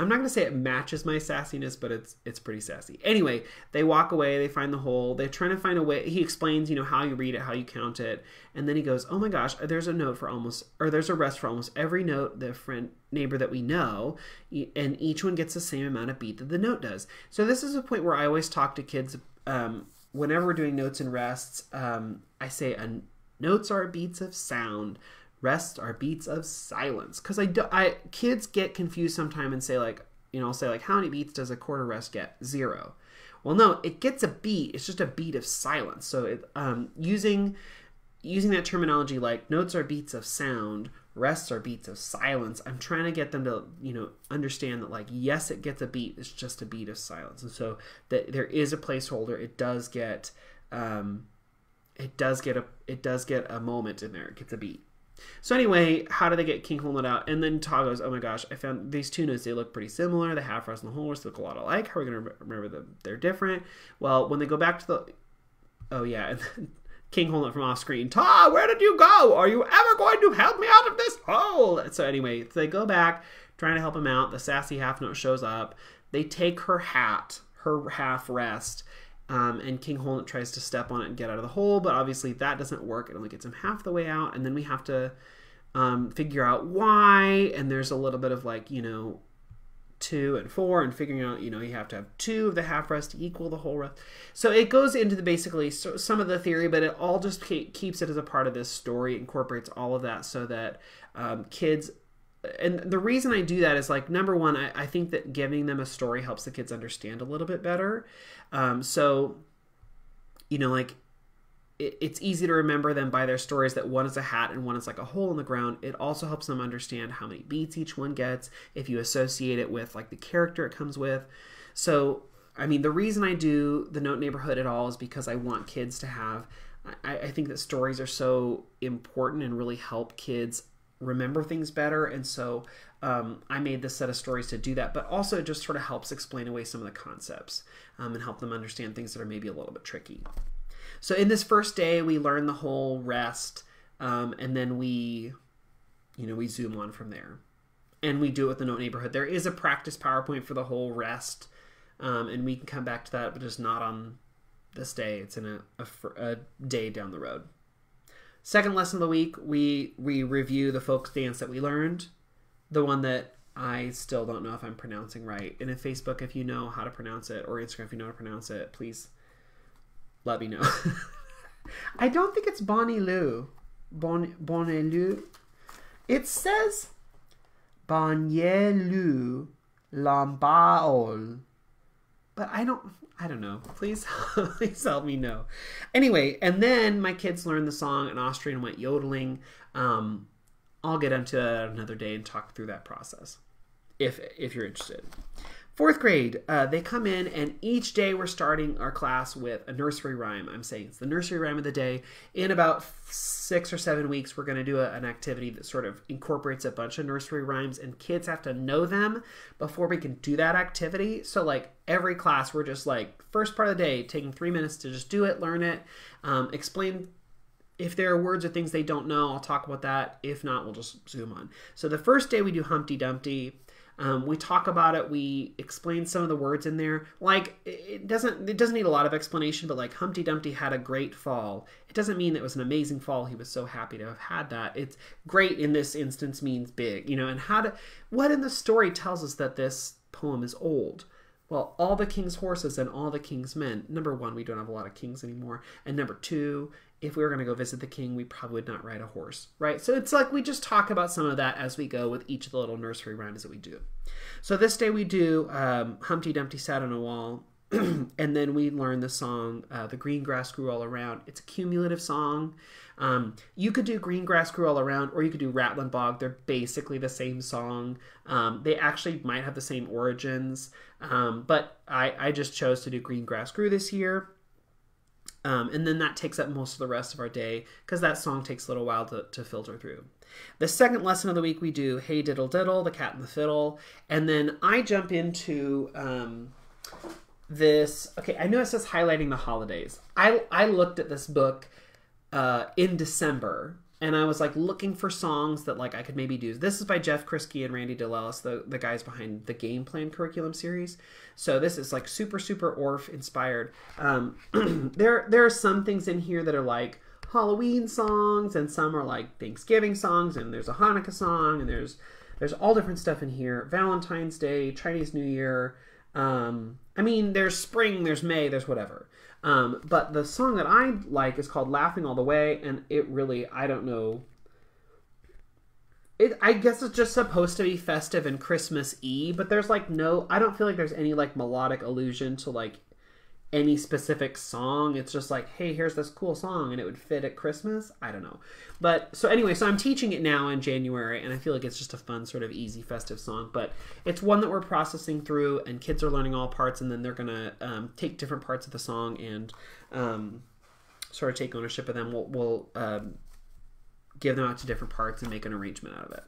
I'm not gonna say it matches my sassiness, but it's it's pretty sassy. Anyway, they walk away, they find the hole, they're trying to find a way. He explains, you know, how you read it, how you count it, and then he goes, "Oh my gosh, there's a note for almost, or there's a rest for almost every note the friend neighbor that we know, and each one gets the same amount of beat that the note does." So this is a point where I always talk to kids um, whenever we're doing notes and rests. Um, I say, "Notes are beats of sound." Rests are beats of silence. Because I, do, I kids get confused sometimes and say like, you know, I'll say like, how many beats does a quarter rest get? Zero. Well, no, it gets a beat. It's just a beat of silence. So it, um, using using that terminology like notes are beats of sound, rests are beats of silence. I'm trying to get them to you know understand that like yes, it gets a beat. It's just a beat of silence, and so that there is a placeholder. It does get um, it does get a it does get a moment in there. It gets a beat. So anyway, how do they get King Whole Note out? And then Todd goes, oh my gosh, I found these two notes. They look pretty similar. The half rest and the whole rest look a lot alike. How are we going to remember them? They're different. Well, when they go back to the... Oh, yeah. King Note from off screen. Ta, where did you go? Are you ever going to help me out of this hole? So anyway, so they go back, trying to help him out. The sassy half note shows up. They take her hat, her half rest, um, and King Whole tries to step on it and get out of the hole, but obviously that doesn't work. It only gets him half the way out, and then we have to um, figure out why. And there's a little bit of like, you know, two and four, and figuring out, you know, you have to have two of the half rest to equal the whole rest. So it goes into the basically so, some of the theory, but it all just keeps it as a part of this story, incorporates all of that so that um, kids and the reason I do that is like number one, I, I, think that giving them a story helps the kids understand a little bit better. Um, so, you know, like it, it's easy to remember them by their stories that one is a hat and one is like a hole in the ground. It also helps them understand how many beats each one gets if you associate it with like the character it comes with. So, I mean, the reason I do the note neighborhood at all is because I want kids to have. I, I think that stories are so important and really help kids remember things better. And so um, I made this set of stories to do that, but also it just sort of helps explain away some of the concepts um, and help them understand things that are maybe a little bit tricky. So in this first day, we learn the whole rest, um, and then we you know, we zoom on from there. And we do it with the Note Neighborhood. There is a practice PowerPoint for the whole rest, um, and we can come back to that, but just not on this day. It's in a, a, a day down the road. Second lesson of the week, we we review the folk dance that we learned, the one that I still don't know if I'm pronouncing right. And if Facebook, if you know how to pronounce it, or Instagram, if you know how to pronounce it, please let me know. I don't think it's Bonnie Lou. Bon Bonnie Lou. It says Bannielou Lambaol. But I don't I don't know. Please please help me know. Anyway, and then my kids learned the song in Austrian and went yodeling. Um, I'll get into that another day and talk through that process if if you're interested. Fourth grade, uh, they come in, and each day we're starting our class with a nursery rhyme. I'm saying it's the nursery rhyme of the day. In about six or seven weeks, we're going to do a, an activity that sort of incorporates a bunch of nursery rhymes, and kids have to know them before we can do that activity. So, like every class, we're just like, first part of the day, taking three minutes to just do it, learn it, um, explain if there are words or things they don't know, I'll talk about that. If not, we'll just zoom on. So the first day we do Humpty Dumpty. Um, we talk about it. We explain some of the words in there. Like it doesn't it doesn't need a lot of explanation, but like Humpty Dumpty had a great fall. It doesn't mean it was an amazing fall. He was so happy to have had that. It's great in this instance means big, you know. And how to what in the story tells us that this poem is old. Well, all the king's horses and all the king's men. Number one, we don't have a lot of kings anymore. And number two, if we were going to go visit the king, we probably would not ride a horse, right? So it's like we just talk about some of that as we go with each of the little nursery rhymes that we do. So this day we do um, Humpty Dumpty sat on a wall, and then we learn the song uh, "The Green Grass Grew All Around." It's a cumulative song. Um, you could do "Green Grass Grew All Around" or you could do "Rattling Bog." They're basically the same song. Um, they actually might have the same origins, um, but I, I just chose to do "Green Grass Grew" this year. Um, and then that takes up most of the rest of our day because that song takes a little while to, to filter through. The second lesson of the week, we do Hey Diddle Diddle, The Cat and the Fiddle. And then I jump into um, this. Okay, I know it says highlighting the holidays. I, I looked at this book uh, in December and I was like looking for songs that like I could maybe do. This is by Jeff Kriske and Randy DeLelles, the the guys behind the Game Plan curriculum series. So this is like super super Orff inspired. Um, there there are some things in here that are like Halloween songs, and some are like Thanksgiving songs, and there's a Hanukkah song, and there's there's all different stuff in here. Valentine's Day, Chinese New Year. Um, I mean, there's spring, there's May, there's whatever. Um, but the song that I like is called "Laughing All the Way," and it really I don't know. It I guess it's just supposed to be festive and Christmas y, but there's like no I don't feel like there's any like melodic allusion to like any specific song. It's just like, hey, here's this cool song, and it would fit at Christmas. I don't know, but so anyway, so I'm teaching it now in January, and I feel like it's just a fun, sort of easy, festive song. But it's one that we're processing through, and kids are learning all parts, and then they're gonna um, take different parts of the song and um, sort of take ownership of them. We'll, we'll um, give them out to different parts and make an arrangement out of it.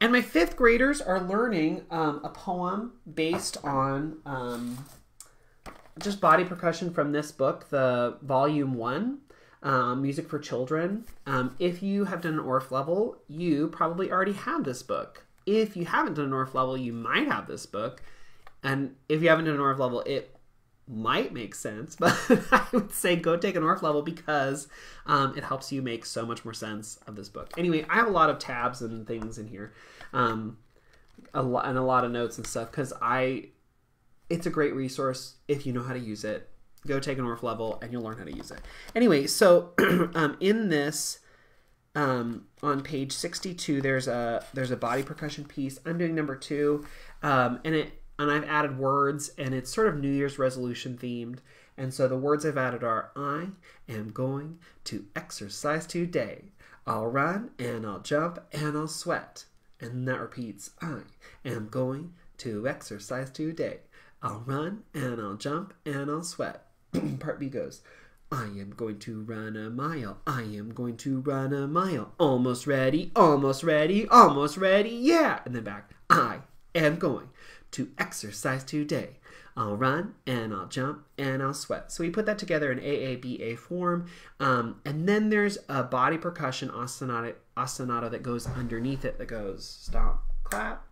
And my fifth graders are learning um, a poem based on um, just body percussion from this book, the volume one, um, Music for Children. Um, if you have done an Orff level, you probably already have this book. If you haven't done an Orff level, you might have this book. And if you haven't done an Orff level, it might make sense, but I would say go take an Orff level because um, it helps you make so much more sense of this book. Anyway, I have a lot of tabs and things in here, um, a lot and a lot of notes and stuff because I it's a great resource if you know how to use it. Go take an Orff level and you'll learn how to use it. Anyway, so um, in this, um, on page 62, there's a there's a body percussion piece. I'm doing number two, um, and it and I've added words, and it's sort of New Year's resolution themed. And so the words I've added are I am going to exercise today. I'll run and I'll jump and I'll sweat. And that repeats I am going to exercise today. I'll run and I'll jump and I'll sweat. Part B goes, I am going to run a mile. I am going to run a mile. Almost ready, almost ready, almost ready, yeah. And then back, I am going to exercise today. I'll run and I'll jump and I'll sweat. So we put that together in AABA form. Um, and then there's a body percussion ostinato, ostinato that goes underneath it that goes stomp, clap,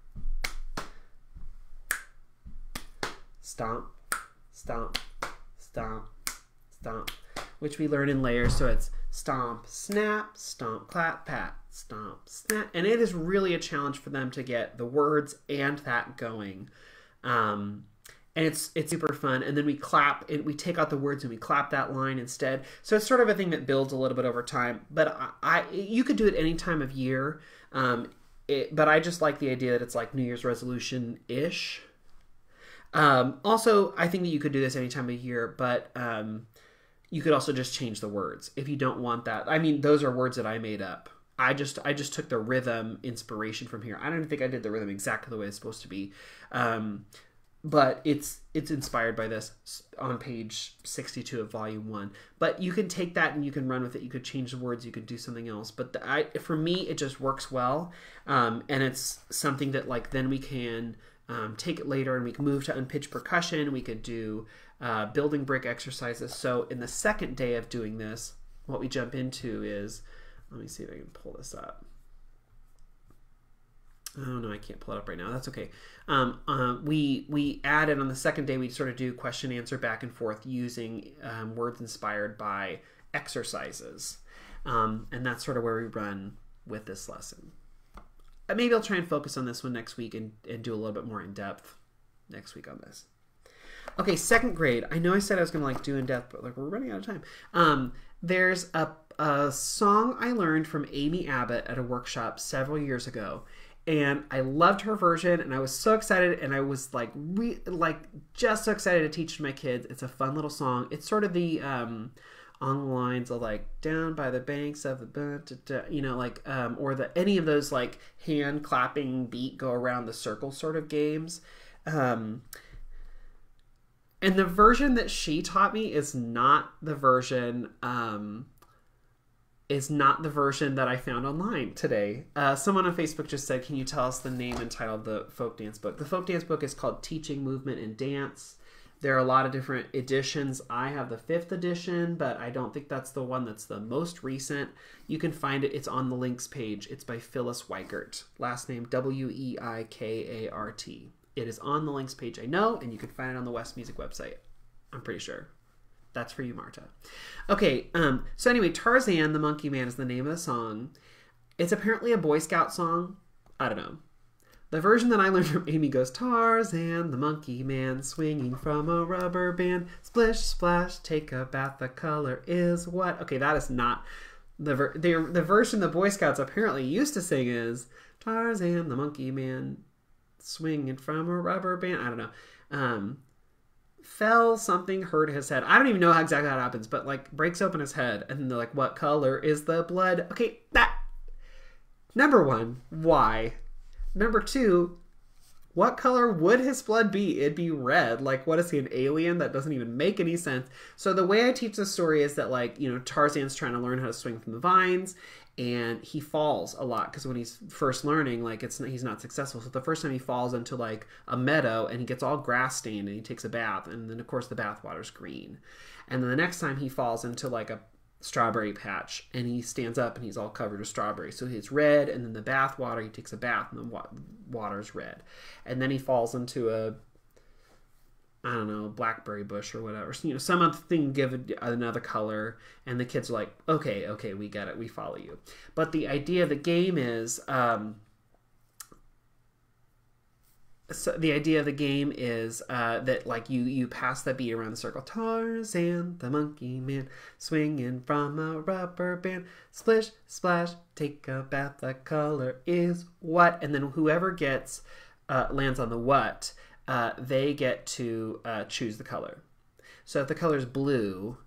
stomp, stomp, stomp, stomp, which we learn in layers. So it's stomp, snap, stomp, clap, pat, stomp, snap. And it is really a challenge for them to get the words and that going. Um, and it's it's super fun. And then we clap and we take out the words and we clap that line instead. So it's sort of a thing that builds a little bit over time. But I, I you could do it any time of year. Um, it, but I just like the idea that it's like New Year's resolution ish. Um, also, I think that you could do this any time of year, but um, you could also just change the words if you don't want that. I mean, those are words that I made up. I just I just took the rhythm inspiration from here. I don't think I did the rhythm exactly the way it's supposed to be. Um, but it's it's inspired by this on page 62 of volume 1 but you can take that and you can run with it you could change the words you could do something else but the, I, for me it just works well um, and it's something that like then we can um, take it later and we can move to unpitched percussion we could do uh, building brick exercises so in the second day of doing this what we jump into is let me see if i can pull this up Oh no, I can't pull it up right now. That's okay. Um, uh, we we added on the second day. We sort of do question answer back and forth using um, words inspired by exercises, um, and that's sort of where we run with this lesson. Maybe I'll try and focus on this one next week and, and do a little bit more in depth next week on this. Okay, second grade. I know I said I was going to like do in depth, but like we're running out of time. Um, there's a a song I learned from Amy Abbott at a workshop several years ago and I loved her version and I was so excited and I was like re- like just so excited to teach my kids. It's a fun little song. It's sort of the um on the lines of like down by the banks of the you know like um or the any of those like hand clapping beat go around the circle sort of games. Um and the version that she taught me is not the version um is not the version that I found online today. Uh, someone on Facebook just said, Can you tell us the name and title of the folk dance book? The folk dance book is called Teaching Movement and Dance. There are a lot of different editions. I have the fifth edition, but I don't think that's the one that's the most recent. You can find it, it's on the links page. It's by Phyllis Weikart, last name W E I K A R T. It is on the links page, I know, and you can find it on the West Music website. I'm pretty sure. That's for you, Marta. Okay, um, so anyway, Tarzan the Monkey Man is the name of the song. It's apparently a Boy Scout song. I don't know. The version that I learned from Amy goes Tarzan the Monkey Man swinging from a rubber band. Splish, splash, take a bath. The color is what? Okay, that is not the ver- the, the version the Boy Scouts apparently used to sing is Tarzan the Monkey Man swinging from a rubber band. I don't know. Um, fell something hurt his head i don't even know how exactly that happens but like breaks open his head and they're like what color is the blood okay that number one why number two what color would his blood be? It'd be red. Like what is he an alien? That doesn't even make any sense. So the way i teach the story is that like you know tarzan's trying to learn how to swing from the vines and he falls a lot because when he's first learning like it's he's not successful. So the first time he falls into like a meadow and he gets all grass stained and he takes a bath and then of course the bath water's green. And then the next time he falls into like a strawberry patch and he stands up and he's all covered with strawberries so he's red and then the bath water he takes a bath and the water's red and then he falls into a I don't know, blackberry bush or whatever. So, you know, some other thing give it another color, and the kids are like, okay, okay, we get it, we follow you. But the idea of the game is, um, so the idea of the game is uh, that like you you pass the beat around the circle. Tarzan, the monkey man, swinging from a rubber band. Splish, splash, take a bath. The color is what, and then whoever gets uh, lands on the what uh, they get to uh, choose the color. So if the color is blue,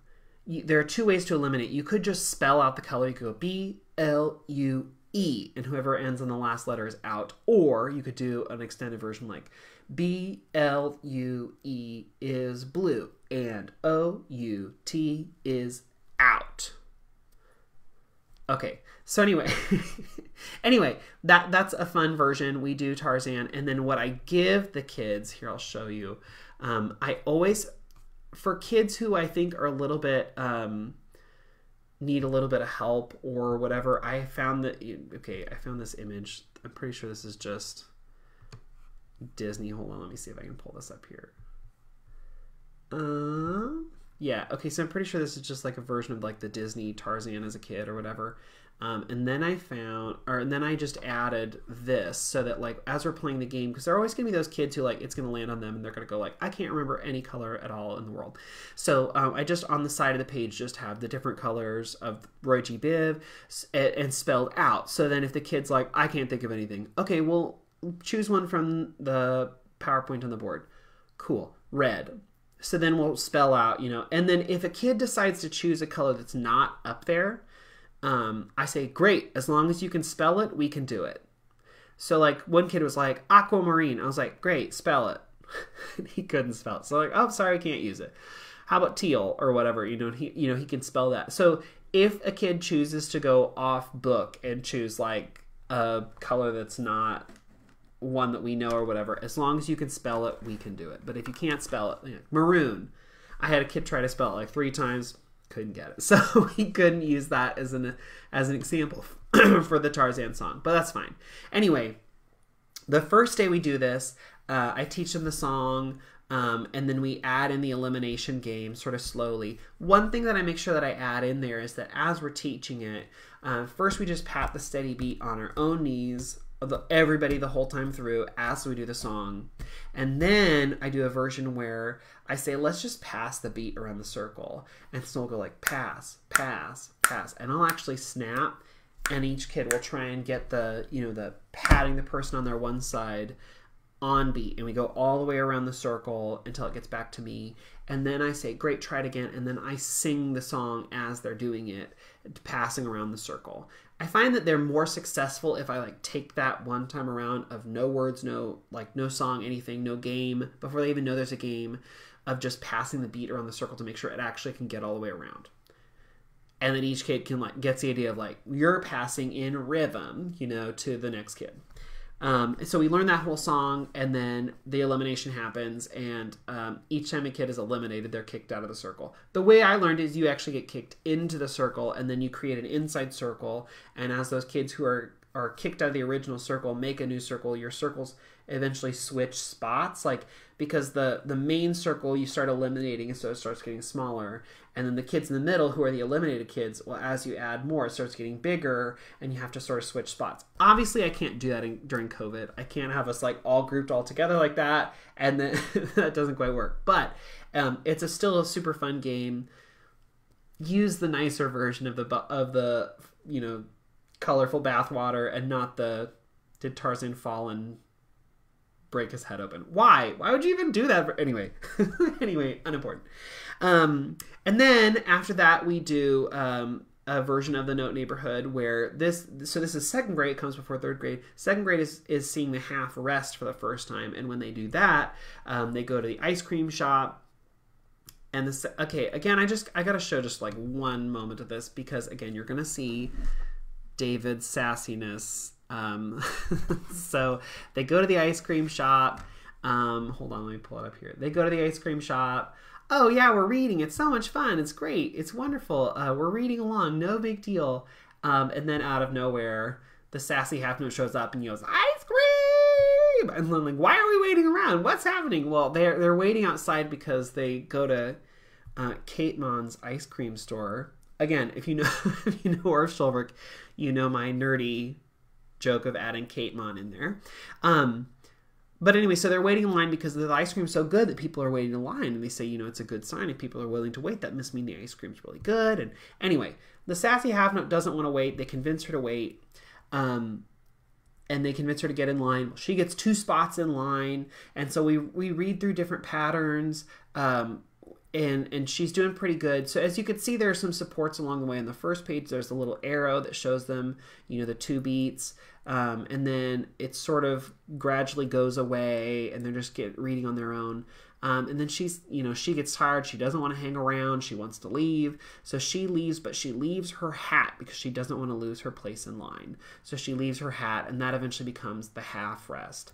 you, there are two ways to eliminate. You could just spell out the color. You could go B L U E, and whoever ends on the last letter is out. Or you could do an extended version like B L U E is blue, and O U T is out. Okay, so anyway, anyway, that that's a fun version. We do Tarzan, and then what I give the kids here, I'll show you. Um, I always, for kids who I think are a little bit, um, need a little bit of help or whatever, I found that okay, I found this image. I'm pretty sure this is just Disney. Hold on, let me see if I can pull this up here. Um, yeah, okay, so I'm pretty sure this is just like a version of like the Disney Tarzan as a kid or whatever. Um, and then I found, or and then I just added this so that like as we're playing the game, because there are always gonna be those kids who like it's gonna land on them and they're gonna go like I can't remember any color at all in the world. So um, I just on the side of the page just have the different colors of Roy G. Biv and, and spelled out. So then if the kid's like I can't think of anything, okay, well choose one from the PowerPoint on the board. Cool, red. So then we'll spell out, you know, and then if a kid decides to choose a color that's not up there, um, I say, great, as long as you can spell it, we can do it. So like one kid was like aquamarine. I was like, great, spell it. he couldn't spell it. So like, oh, sorry, I can't use it. How about teal or whatever? You know, he you know he can spell that. So if a kid chooses to go off book and choose like a color that's not one that we know or whatever, as long as you can spell it, we can do it. But if you can't spell it, you know, maroon. I had a kid try to spell it like three times couldn't get it. So he couldn't use that as an as an example for the Tarzan song, but that's fine. Anyway, the first day we do this, uh, I teach them the song. Um, and then we add in the elimination game sort of slowly. One thing that I make sure that I add in there is that as we're teaching it, uh, first we just pat the steady beat on our own knees the, everybody the whole time through as we do the song. And then I do a version where I say, let's just pass the beat around the circle. And so we'll go like pass, pass, pass. And I'll actually snap and each kid will try and get the, you know, the patting the person on their one side on beat. And we go all the way around the circle until it gets back to me. And then I say, great, try it again. And then I sing the song as they're doing it, passing around the circle. I find that they're more successful if I like take that one time around of no words, no like no song, anything, no game before they even know there's a game of just passing the beat around the circle to make sure it actually can get all the way around. And then each kid can like gets the idea of like you're passing in rhythm, you know, to the next kid. Um, so we learn that whole song, and then the elimination happens, and um, each time a kid is eliminated, they're kicked out of the circle. The way I learned is you actually get kicked into the circle, and then you create an inside circle. And as those kids who are are kicked out of the original circle make a new circle, your circles eventually switch spots like because the the main circle you start eliminating and so it starts getting smaller and then the kids in the middle who are the eliminated kids well as you add more it starts getting bigger and you have to sort of switch spots. Obviously i can't do that in, during covid. I can't have us like all grouped all together like that and then that doesn't quite work. But um, it's a still a super fun game. Use the nicer version of the of the you know colorful bathwater and not the did tarzan fall and break his head open. Why? Why would you even do that? Anyway, anyway, unimportant. Um, and then after that, we do um, a version of the Note Neighborhood where this. So this is second grade. It comes before third grade. Second grade is is seeing the half rest for the first time, and when they do that, um, they go to the ice cream shop. And this, okay, again, I just I gotta show just like one moment of this because again, you're gonna see David's sassiness um, so they go to the ice cream shop. Um, hold on, let me pull it up here. They go to the ice cream shop. Oh yeah, we're reading. It's so much fun. It's great. It's wonderful. Uh, we're reading along. No big deal. Um, and then out of nowhere, the sassy half note shows up and yells, "Ice cream!" And I'm like, "Why are we waiting around? What's happening?" Well, they're they're waiting outside because they go to uh, Keetman's ice cream store. Again, if you know if you know Orff Schulwerk, you know my nerdy joke of adding Keetman in there. Um, but anyway, so they're waiting in line because the ice cream's so good that people are waiting in line, and they say, you know, it's a good sign if people are willing to wait. That must mean the ice cream's really good. And anyway, the sassy half note doesn't want to wait. They convince her to wait, um, and they convince her to get in line. She gets two spots in line, and so we we read through different patterns. Um, and and she's doing pretty good. So as you can see, there are some supports along the way. On the first page, there's a little arrow that shows them, you know, the two beats, um, and then it sort of gradually goes away, and they're just get reading on their own. Um, and then she's, you know, she gets tired. She doesn't want to hang around. She wants to leave. So she leaves, but she leaves her hat because she doesn't want to lose her place in line. So she leaves her hat, and that eventually becomes the half rest.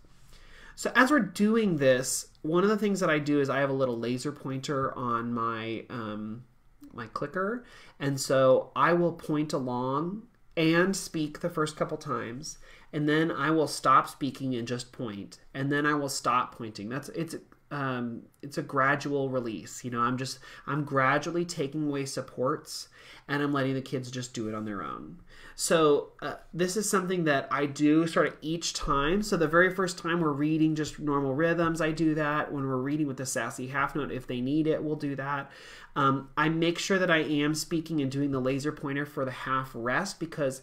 So as we're doing this, one of the things that I do is I have a little laser pointer on my um, my clicker, and so I will point along and speak the first couple times, and then I will stop speaking and just point, and then I will stop pointing. That's it's um, it's a gradual release. You know, I'm just I'm gradually taking away supports, and I'm letting the kids just do it on their own. So uh, this is something that I do sort of each time. So the very first time we're reading just normal rhythms, I do that. When we're reading with the sassy half note, if they need it, we'll do that. Um, I make sure that I am speaking and doing the laser pointer for the half rest because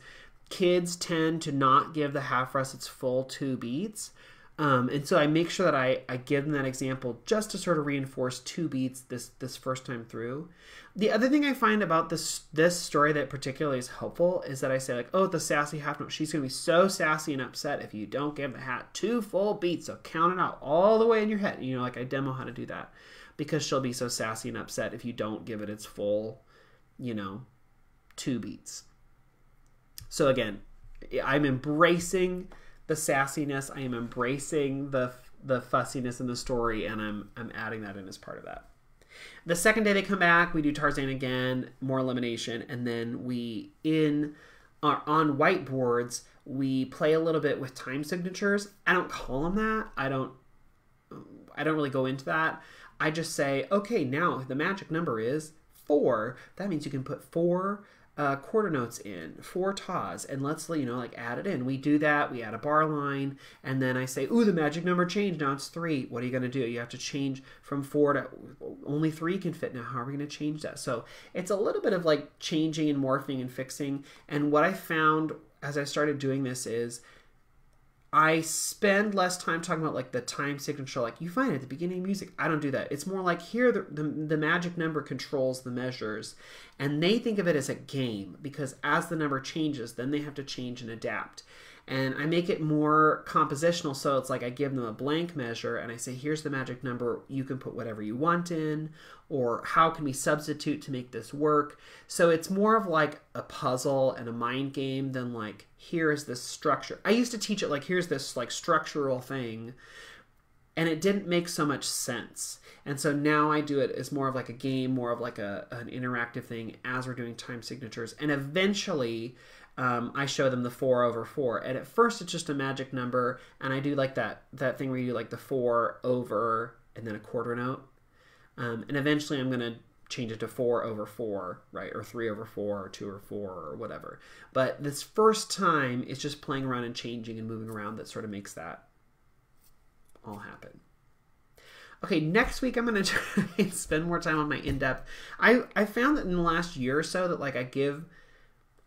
kids tend to not give the half rest its full two beats. Um, and so I make sure that I, I give them that example just to sort of reinforce two beats this this first time through. The other thing I find about this this story that particularly is helpful is that I say like, oh, the sassy half note. She's gonna be so sassy and upset if you don't give the hat two full beats. So count it out all the way in your head. You know, like I demo how to do that because she'll be so sassy and upset if you don't give it its full, you know, two beats. So again, I'm embracing the sassiness. I am embracing the the fussiness in the story, and I'm I'm adding that in as part of that. The second day they come back, we do Tarzan again, more elimination, and then we in our, on whiteboards we play a little bit with time signatures. I don't call them that. I don't I don't really go into that. I just say, okay, now the magic number is four. That means you can put four uh, quarter notes in, four tas, and let's you know like add it in. We do that. We add a bar line, and then I say, "Ooh, the magic number changed. Now it's three. What are you going to do? You have to change from four to only three can fit now. How are we going to change that?" So it's a little bit of like changing and morphing and fixing. And what I found as I started doing this is I spend less time talking about like the time signature, like you find it at the beginning of music. I don't do that. It's more like here the, the, the magic number controls the measures, and they think of it as a game because as the number changes, then they have to change and adapt and I make it more compositional. So it's like I give them a blank measure and I say, here's the magic number. You can put whatever you want in, or how can we substitute to make this work? So it's more of like a puzzle and a mind game than like, here is this structure. I used to teach it like, here's this like structural thing. And it didn't make so much sense. And so now I do it as more of like a game, more of like a, an interactive thing as we're doing time signatures. And eventually, um, I show them the four over four. And at first, it's just a magic number, and I do like that that thing where you do like the four over and then a quarter note. Um, and eventually, I'm gonna change it to four over four, right, or three over four, or two or four, or whatever. But this first time, it's just playing around and changing and moving around that sort of makes that all happen. Okay, next week I'm gonna try and spend more time on my in depth. I I found that in the last year or so that like I give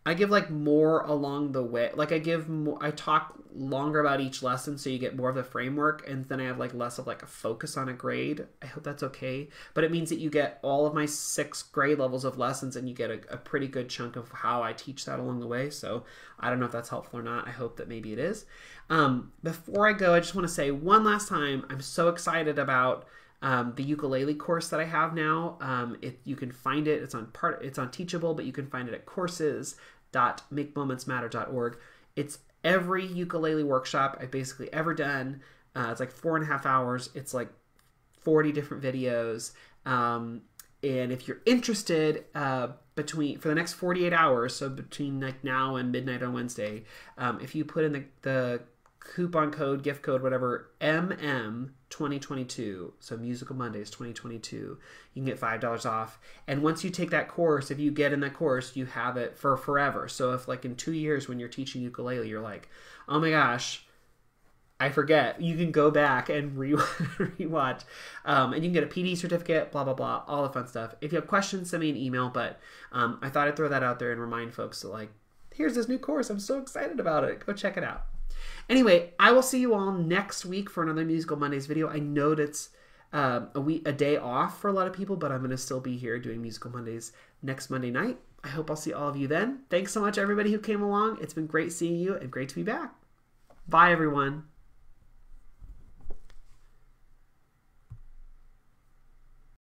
I give like more along the way. Like I give more, I talk longer about each lesson so you get more of the framework and then I have like less of like a focus on a grade. I hope that's okay. But it means that you get all of my six grade levels of lessons and you get a, a pretty good chunk of how I teach that along the way. So I don't know if that's helpful or not. I hope that maybe it is. Um, before I go, I just want to say one last time, I'm so excited about um, the ukulele course that I have now. Um, it, you can find it. It's on part. It's on Teachable, but you can find it at courses.makemomentsmatter.org. It's every ukulele workshop I've basically ever done. Uh, it's like four and a half hours. It's like 40 different videos. Um, and if you're interested, uh, between for the next 48 hours, so between like now and midnight on Wednesday, um, if you put in the, the coupon code, gift code, whatever, MM 2022. So Musical Mondays 2022. You can get $5 off. And once you take that course, if you get in that course, you have it for forever. So if like in two years when you're teaching ukulele, you're like, oh my gosh, I forget. You can go back and re- rewatch. Um, and you can get a PD certificate, blah, blah, blah, all the fun stuff. If you have questions, send me an email. But um, I thought I'd throw that out there and remind folks that, like, here's this new course. I'm so excited about it. Go check it out. Anyway, I will see you all next week for another Musical Mondays video. I know that's um, a week, a day off for a lot of people, but I'm going to still be here doing Musical Mondays next Monday night. I hope I'll see all of you then. Thanks so much, everybody who came along. It's been great seeing you and great to be back. Bye, everyone.